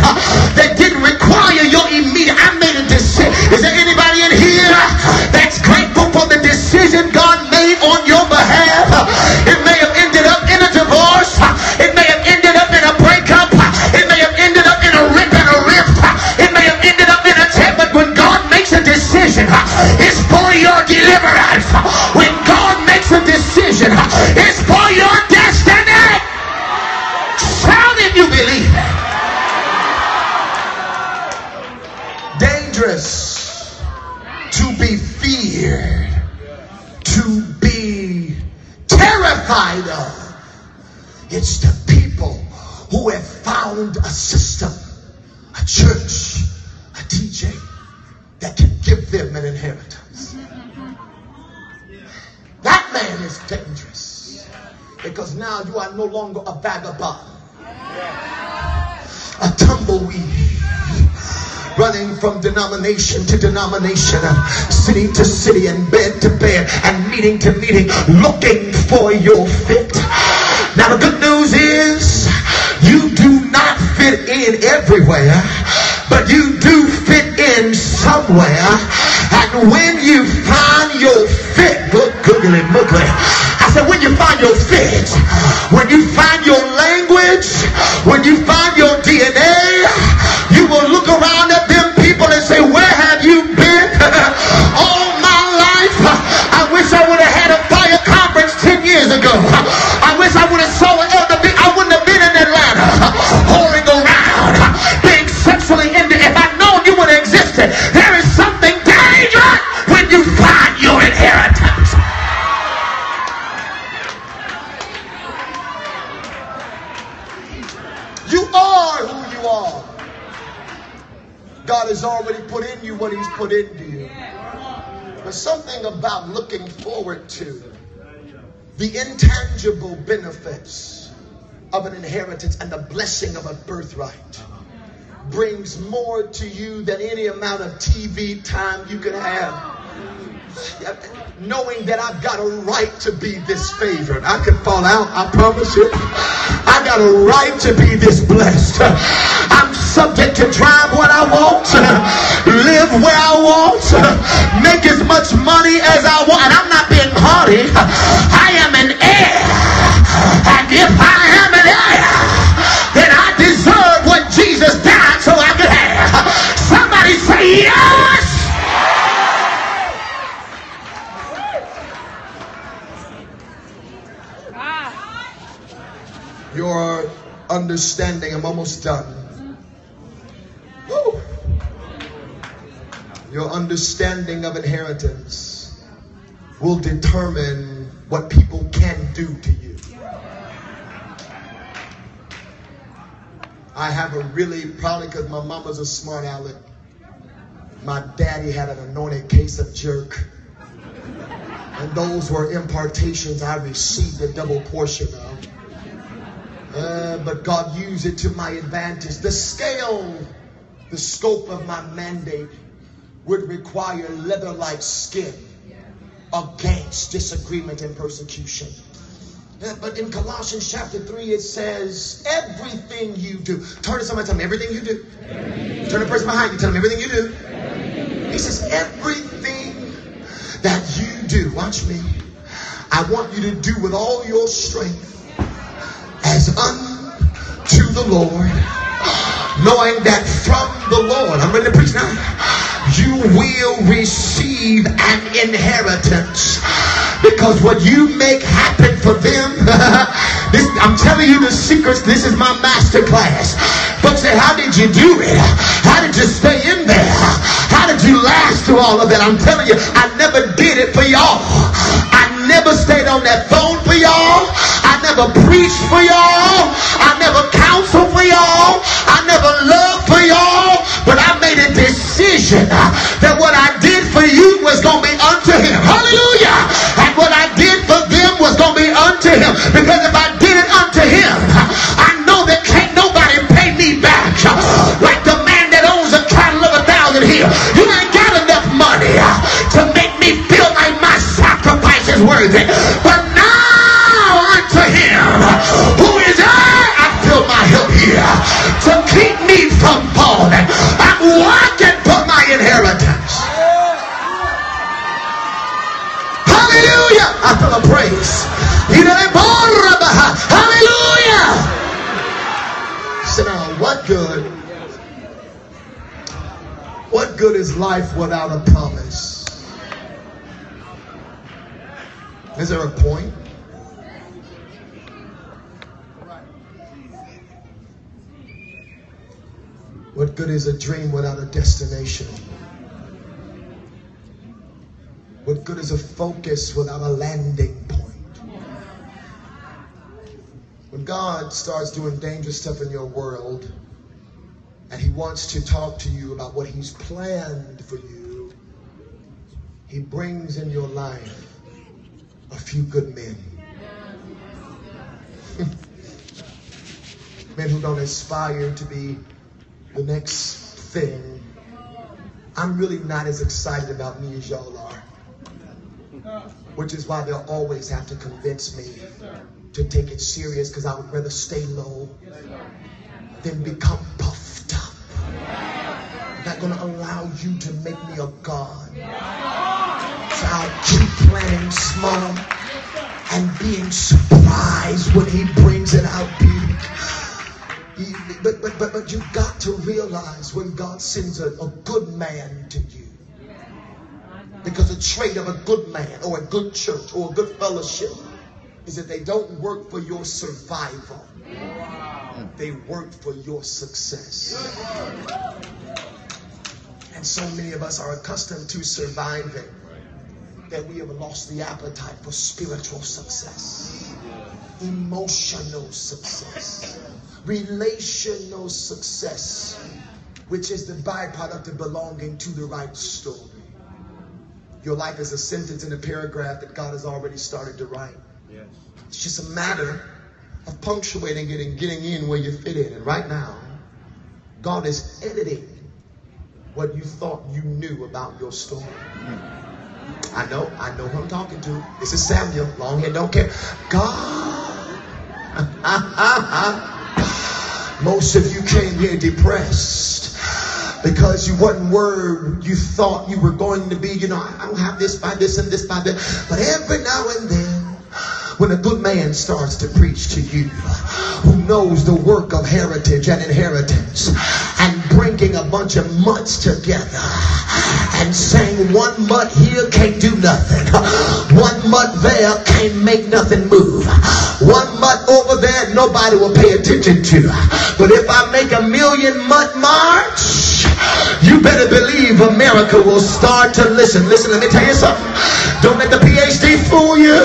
Speaker 1: that didn't require your immediate. I made a decision. Is there anybody in here that's grateful for the decision God made on your longer a vagabond, a tumbleweed running from denomination to denomination, city to city, and bed to bed, and meeting to meeting, looking for your fit. Now, the good news is you do not fit in everywhere, but you do fit in somewhere. And when you find your fit, look googly moogly. Said, when you find your fit, when you find your language, when you find your DNA, you will look around at them people and say, Where have you been all my life? I wish I would have had a fire conference 10 years ago. I wish I would have saw an God has already put in you what He's put into you. But something about looking forward to the intangible benefits of an inheritance and the blessing of a birthright brings more to you than any amount of TV time you can have. Knowing that I've got a right to be this favored. I could fall out, I promise you. I got a right to be this blessed. I'm subject to drive what I want, live where I want, make as much money as I want. And I'm not being haughty. I am an heir. And if I am an heir, then I deserve understanding, I'm almost done. Woo. Your understanding of inheritance will determine what people can do to you. I have a really, probably because my mama's a smart aleck. My daddy had an anointed case of jerk. And those were impartations I received a double portion of. Uh, but God used it to my advantage. The scale, the scope of my mandate would require leather like skin against disagreement and persecution. Uh, But in Colossians chapter 3, it says, everything you do. Turn to somebody tell me everything you do. Turn to the person behind you, tell them everything you do. He says, everything that you do, watch me, I want you to do with all your strength as unto the Lord, knowing that from the Lord, I'm ready to preach now, you will receive an inheritance. Because what you make happen for them, this, I'm telling you the secrets, this is my master class. But say, how did you do it? How did you stay in there? How did you last through all of that? I'm telling you, I never did it for y'all. I never stayed on that phone for y'all. I never preached for y'all. I never counseled for y'all. I never loved for y'all. But I made a decision that what I did for you was going to be unto him. Hallelujah. And what I did for them was going to be unto him. Because if I did it unto him, I know that can't nobody pay me back. Like the man that owns a cattle of a thousand here. You ain't got enough money to make me feel like my sacrifice is worthy. But who is I, I feel my help here to keep me from falling. I'm working for my inheritance. Hallelujah. I feel a praise. Hallelujah. So now, what good? What good is life without a promise? Is there a point? Good is a dream without a destination? What good is a focus without a landing point? When God starts doing dangerous stuff in your world and He wants to talk to you about what He's planned for you, He brings in your life a few good men. men who don't aspire to be the next thing. I'm really not as excited about me as y'all are. Which is why they'll always have to convince me to take it serious because I would rather stay low than become puffed up. I'm not going to allow you to make me a God. So I'll keep planning small and being surprised when he brings it out. But, but, but, but you got to realize when God sends a, a good man to you. Because the trait of a good man or a good church or a good fellowship is that they don't work for your survival. They work for your success. And so many of us are accustomed to surviving that we have lost the appetite for spiritual success, emotional success, relational success, which is the byproduct of belonging to the right story. Your life is a sentence in a paragraph that God has already started to write. Yes. It's just a matter of punctuating it and getting in where you fit in. And right now, God is editing what you thought you knew about your story. I know, I know who I'm talking to. This is Samuel. Long hair, don't care. God. Most of you came here depressed because you wasn't where you thought you were going to be. You know, I don't have this by this and this by that. But every now and then, when a good man starts to preach to you, who knows the work of heritage and inheritance, and bringing a bunch of mutts together and saying one mutt here can't do nothing, one mutt there can't make nothing move, one mutt over there nobody will pay attention to. But if I make a million mutt march, you better believe America will start to listen. Listen, let me tell you something. Don't let the PhD fool you.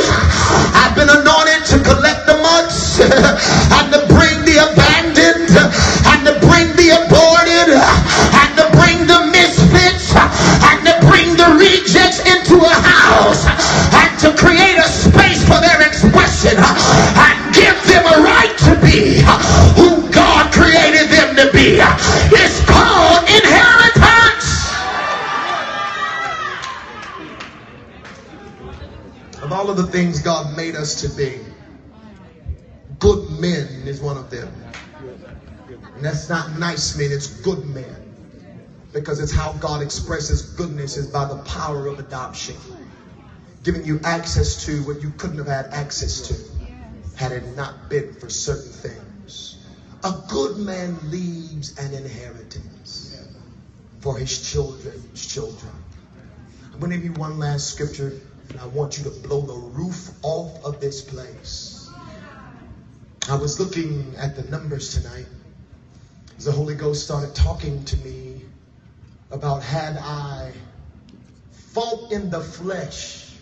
Speaker 1: I've been anointed to collect the mutts and to bring the abandoned and to bring the aborted and to bring the misfits and to bring the rejects into a house and to create a space for their expression and give them a right to be who God created them to be. All of the things God made us to be, good men is one of them. And that's not nice men, it's good men. Because it's how God expresses goodness is by the power of adoption. Giving you access to what you couldn't have had access to had it not been for certain things. A good man leaves an inheritance for his children's children. I'm going to give you one last scripture, and I want you to blow the roof off of this place. I was looking at the numbers tonight, As the Holy Ghost started talking to me about had I fought in the flesh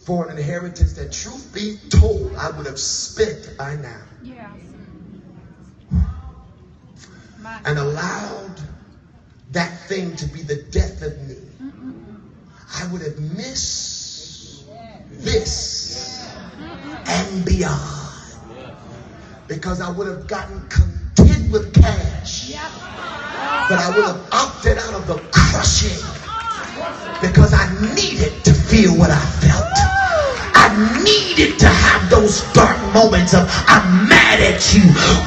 Speaker 1: for an inheritance that, truth be told, I would have spent by now.
Speaker 2: Yeah.
Speaker 1: And allowed that thing to be the death of me. I would have missed this and beyond. Because I would have gotten content with cash. But I would have opted out of the crushing because I needed to feel what I felt. I needed to have those dark moments of I'm mad at you.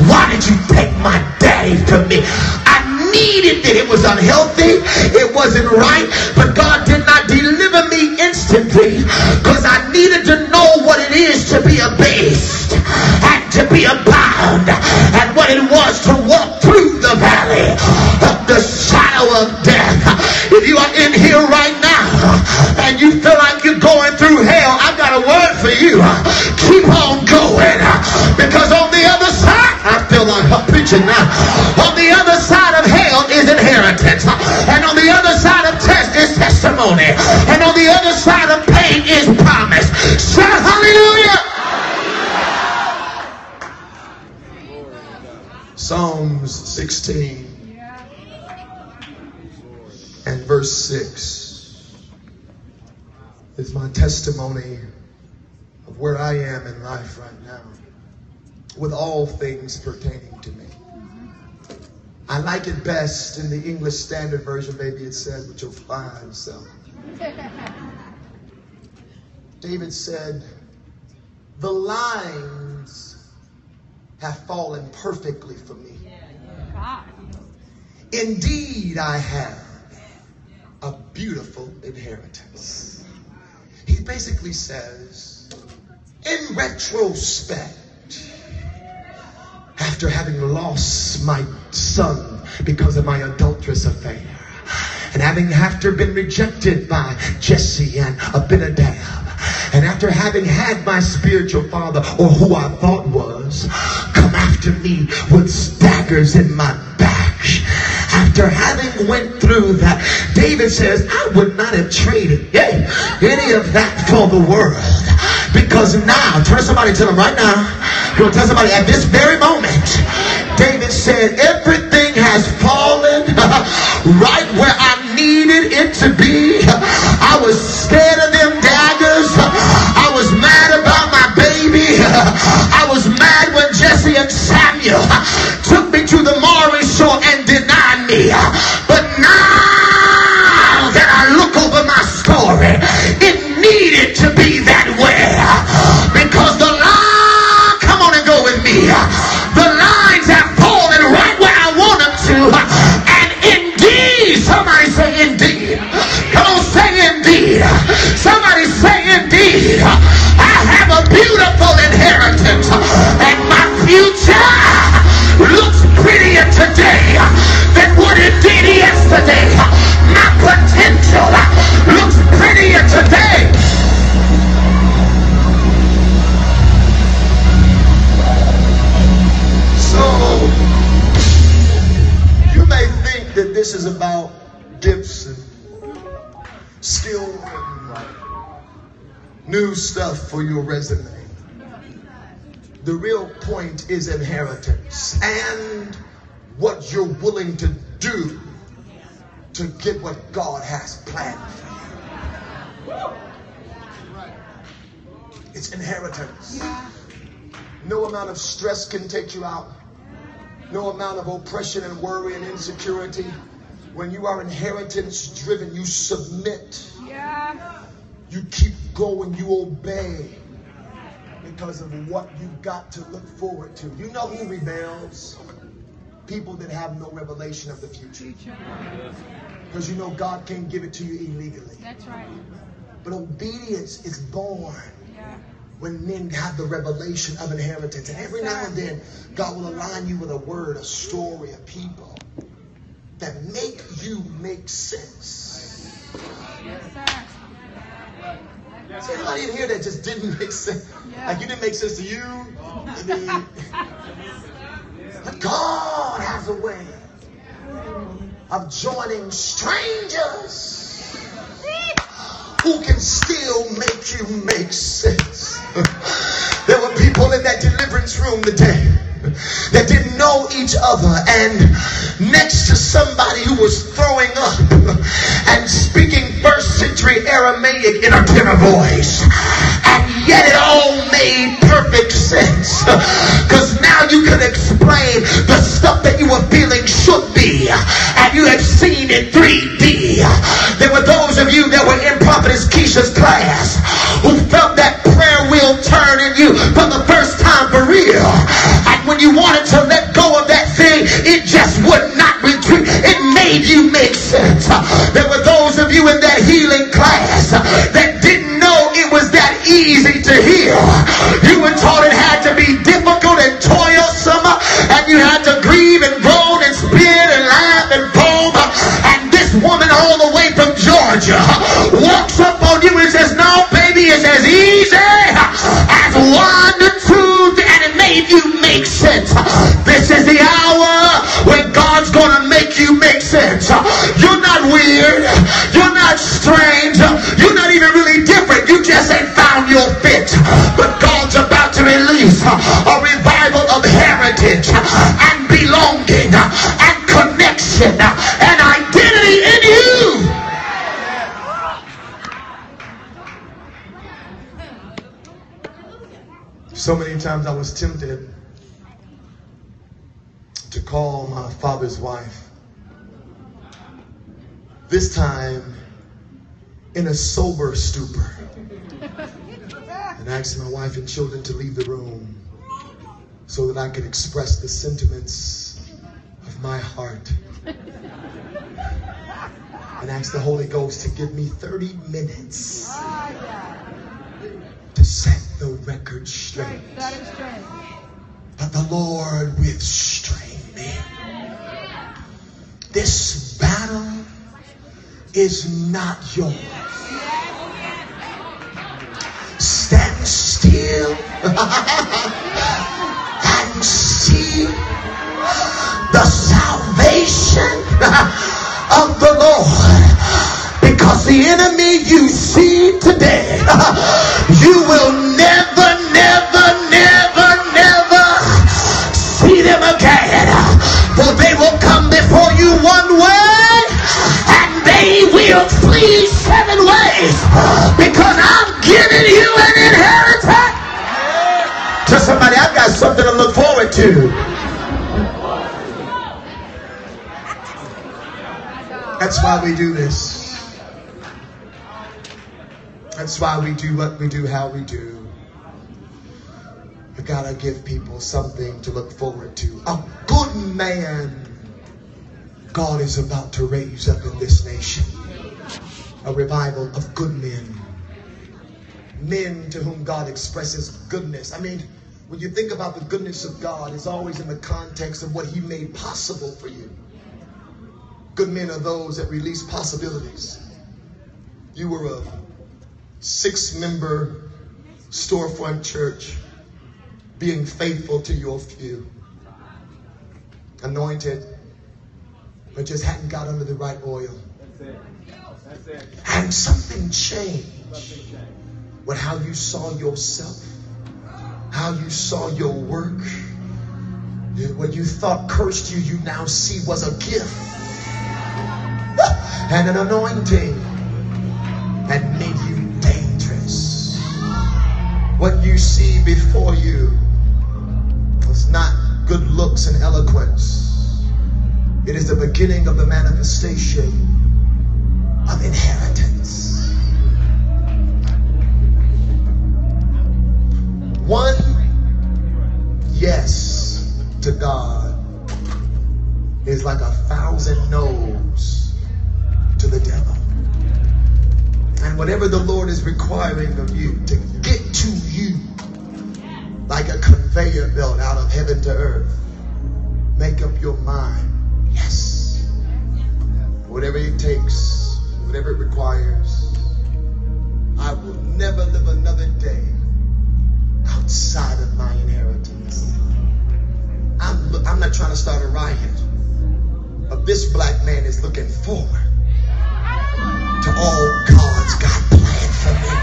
Speaker 1: Why did you take my daddy from me? I needed that it was unhealthy. It wasn't right. But God did not deliver me instantly because I needed to know what it is to be abased and to be abound and what it was to walk through the valley of the shadow of death. If you are in here right now and you feel verse 6 is my testimony of where I am in life right now with all things pertaining to me. I like it best in the English Standard Version, maybe it says, but you'll find so. David said, The lines have fallen perfectly for me. Indeed, I have a beautiful inheritance. He basically says, in retrospect, after having lost my son because of my adulterous affair, and having after been rejected by Jesse and Abinadab, and after having had my spiritual father, or who I thought was, come after me with daggers in my back, after having went through that, David says, I would not have traded yeah, any of that for the world. Because now, turn to somebody tell them right now, you're tell somebody at this very moment, David said, everything has fallen right where I needed it to be. I was scared of them daggers. I was mad about my baby. I was mad when Jesse and Samuel took me to the Maury shore and denied me. But now that I look over my story, it needed to be that way. Because the line, come on and go with me. The lines have fallen right where I want them to. And indeed, somebody say indeed. Come on, say indeed. Somebody say indeed. I have a beautiful inheritance. And my future looks prettier today than it did yesterday. My potential looks prettier today. So, you may think that this is about gifts and skill and new stuff for your resume. The real point is inheritance and what you're willing to do to get what God has planned for you. It's inheritance. No amount of stress can take you out. No amount of oppression and worry and insecurity. When you are inheritance driven, you submit.
Speaker 2: Yeah.
Speaker 1: You keep going, you obey because of what you've got to look forward to. You know who rebels? People that have no revelation of the future. Because you know God can't give it to you illegally.
Speaker 2: That's right.
Speaker 1: But obedience is born
Speaker 2: Yeah.
Speaker 1: when men have the revelation of inheritance. And every now and then, God will align you with a word, a story, a people that make you make sense.
Speaker 2: Yes, sir.
Speaker 1: Is anybody in here that just didn't make sense?
Speaker 2: Yeah.
Speaker 1: Like you didn't make sense to you? I mean, but God has a way of joining strangers who can still make you make sense. There were people in that deliverance room today that didn't know each other and next to somebody who was throwing up and speaking first century Aramaic in a tenor voice. And yet it all made perfect sense. Because now you can explain the stuff that you were feeling should be. And you have seen in 3D. There were those of you that were in Prophetess Keisha's class who felt that prayer wheel turn in you for the first time for real. When you wanted to let go of that thing, it just would not retreat. It made you make sense. There were those of you in that healing class that didn't know it was that easy to heal. You were taught it had to be difficult and toilsome, and you had to grieve and groan and spit and laugh and foam. And this woman all the way from Georgia walks up on you and says, No, baby, it's as easy as one, two, three," made you make sense. This is the hour when God's gonna make you make sense. You're not weird. You're not strange. You're not even really different. You just ain't found your fit. But God's about to release to call my father's wife. This time in a sober stupor. And asked my wife and children to leave the room so that I could express the sentiments of my heart. And asked the Holy Ghost to give me 30 minutes to set the record straight.
Speaker 2: That is straight.
Speaker 1: But the Lord restrained me. This battle is not yours. Stand still and see the salvation of the Lord. Because the enemy you see today, you will never, flee seven ways. Because I'm giving you an inheritance. To somebody, I've got something to look forward to. That's why we do this. That's why we do what we do, how we do. We gotta give people something to look forward to. A good man God is about to raise up in this nation. A revival of good men. Men to whom God expresses goodness. I mean, when you think about the goodness of God, it's always in the context of what He made possible for you. Good men are those that release possibilities. You were a six member storefront church being faithful to your few. Anointed, but just hadn't got under the right oil. And something changed with how you saw yourself, how you saw your work. What you thought cursed you, you now see was a gift and an anointing that made you dangerous. What you see before you was not good looks and eloquence. It is the beginning of the manifestation of inheritance. One yes to God is like a thousand no's to the devil. And whatever the Lord is requiring of you to get to you like a conveyor belt out of heaven to earth, make up your mind. Yes. Whatever it takes, whatever it requires, I will never live another day outside of my inheritance. I'm, I'm not trying to start a riot. But this black man is looking forward to all God's got planned for me.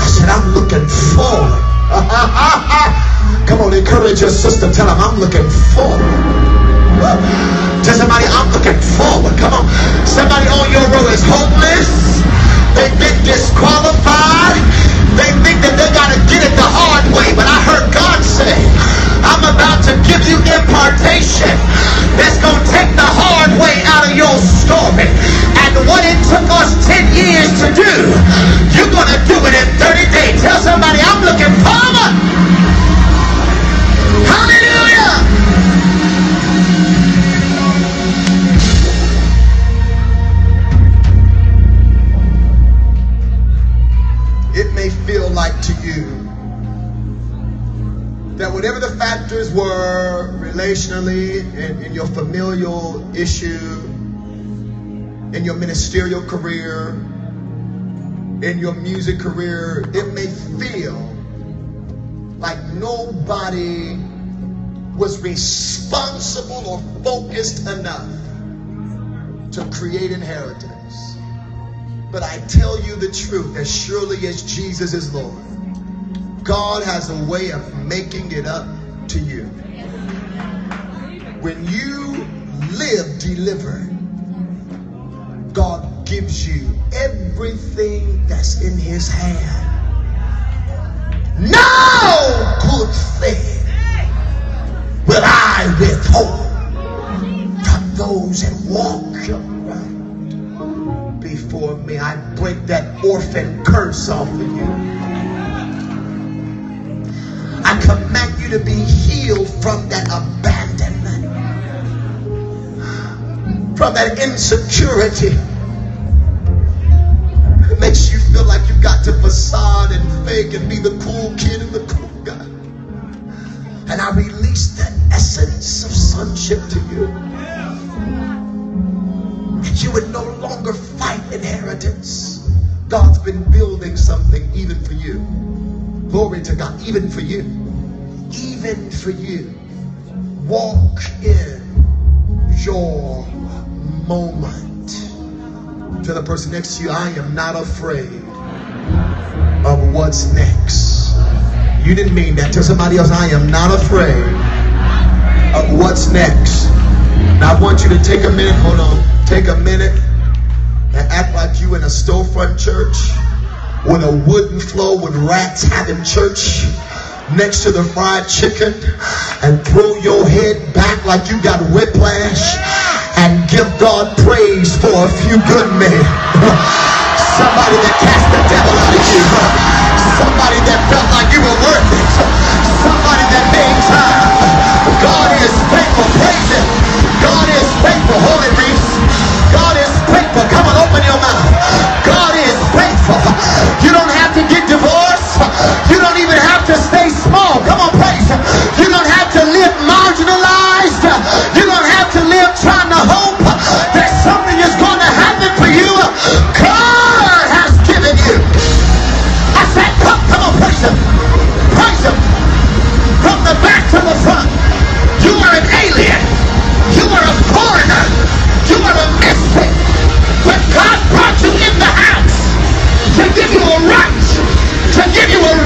Speaker 1: I said, I'm looking forward. Come on, encourage your sister. Tell him I'm looking forward. Tell somebody I'm looking forward. Come on. Somebody on your row is hopeless. They've been disqualified. They think that they got to get it the hard way. But I heard God say, I'm about to give you impartation that's going to take the hard way out of your story. And what it took us 10 years to do, you're going to do it in 30 days. Tell somebody I'm looking forward. Like to you that whatever the factors were relationally in, in your familial issue, in your ministerial career, in your music career, it may feel like nobody was responsible or focused enough to create inheritance. But I tell you the truth, as surely as Jesus is Lord, God has a way of making it up to you. When you live delivered, God gives you everything that's in his hand. No good thing will I withhold from those that walk upright before me. I break that orphan curse off of you. I command you to be healed from that abandonment, from that insecurity. It makes you feel like you've got to facade and fake and be the cool kid and the cool guy. And I release that essence of sonship to you. That you would no longer fight inheritance. God's been building something even for you. Glory to God, even for you. Even for you. Walk in your moment. Tell the person next to you, I am not afraid of what's next. You didn't mean that. Tell somebody else, I am not afraid of what's next. Now I want you to take a minute, hold on, take a minute and act like you in a storefront church with a wooden floor with rats having church next to the fried chicken and throw your head back like you got whiplash and give God praise for a few good men. Somebody that cast the devil out of you. Somebody that felt like you were worth it. Somebody that made time. God is faithful. Praise Him. God is faithful. Holy Reese.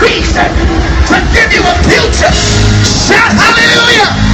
Speaker 1: Reason, to give you a future. Shout hallelujah.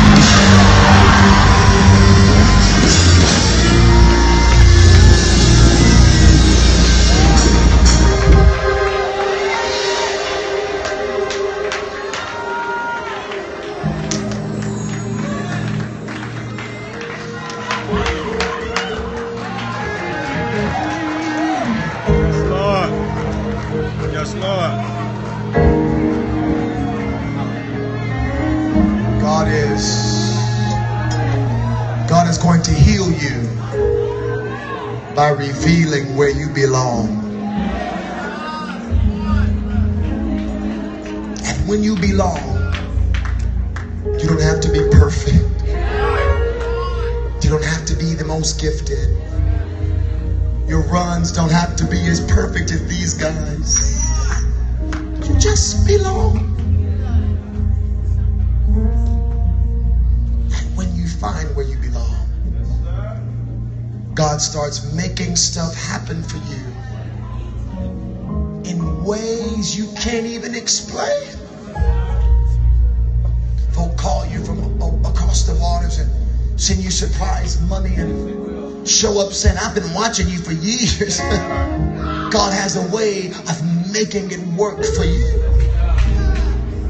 Speaker 1: his money and show up saying, I've been watching you for years. God has a way of making it work for you.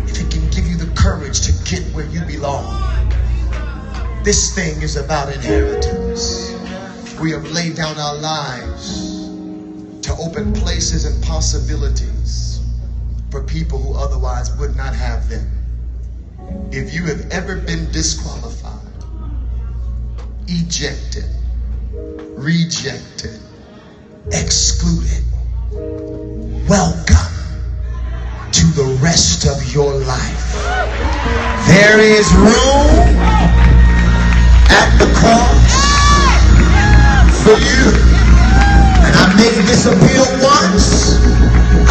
Speaker 1: If he can give you the courage to get where you belong. This thing is about inheritance. We have laid down our lives to open places and possibilities for people who otherwise would not have them. If you have ever been disqualified, ejected, rejected, excluded. Welcome to the rest of your life. There is room at the cross for you. And I made this appeal once.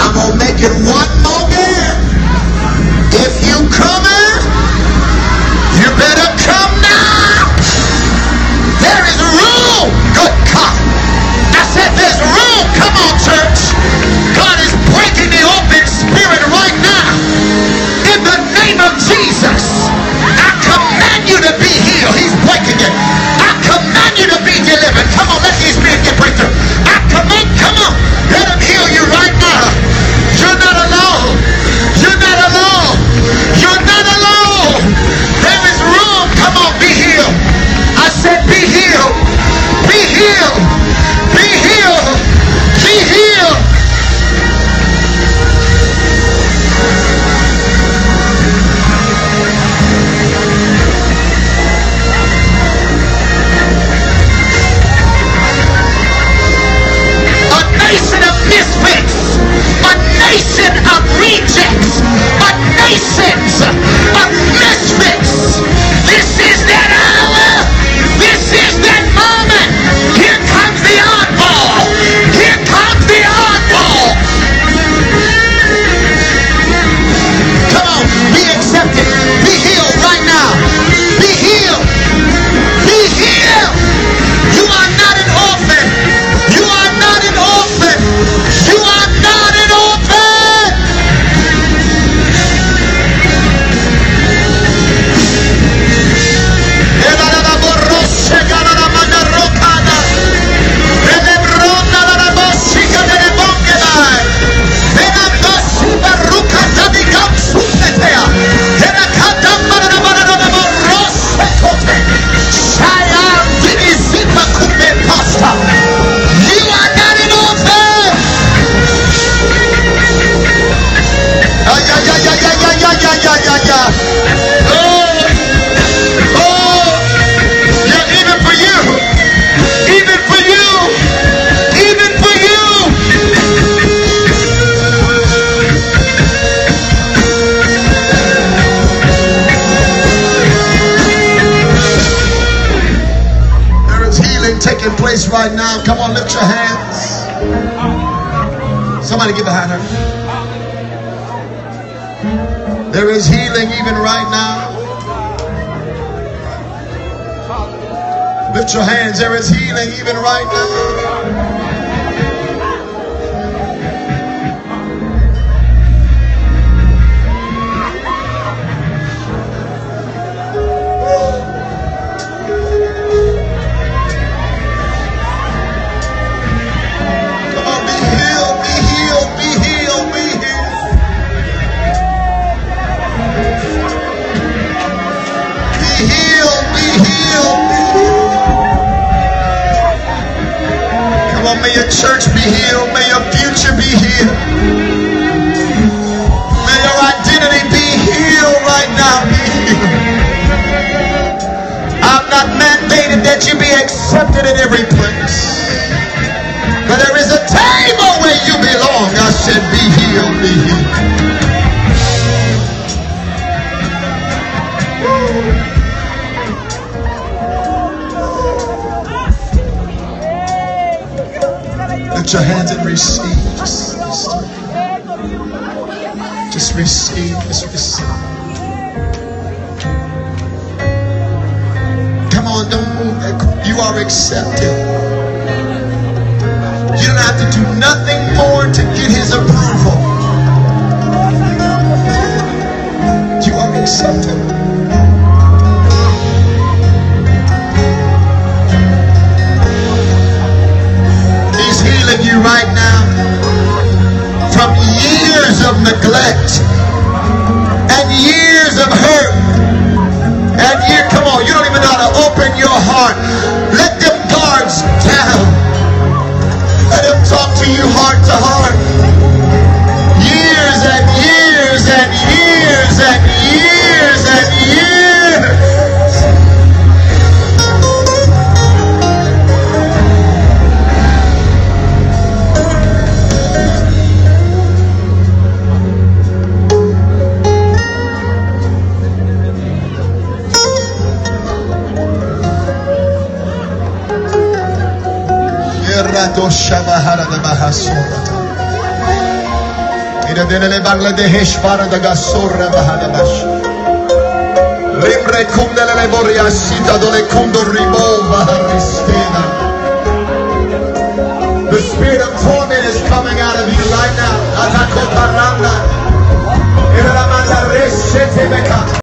Speaker 1: I'm going to make it one more again. If you come in, you better come now. There is room. Good God. I said there's room. Come on, church. God is there is he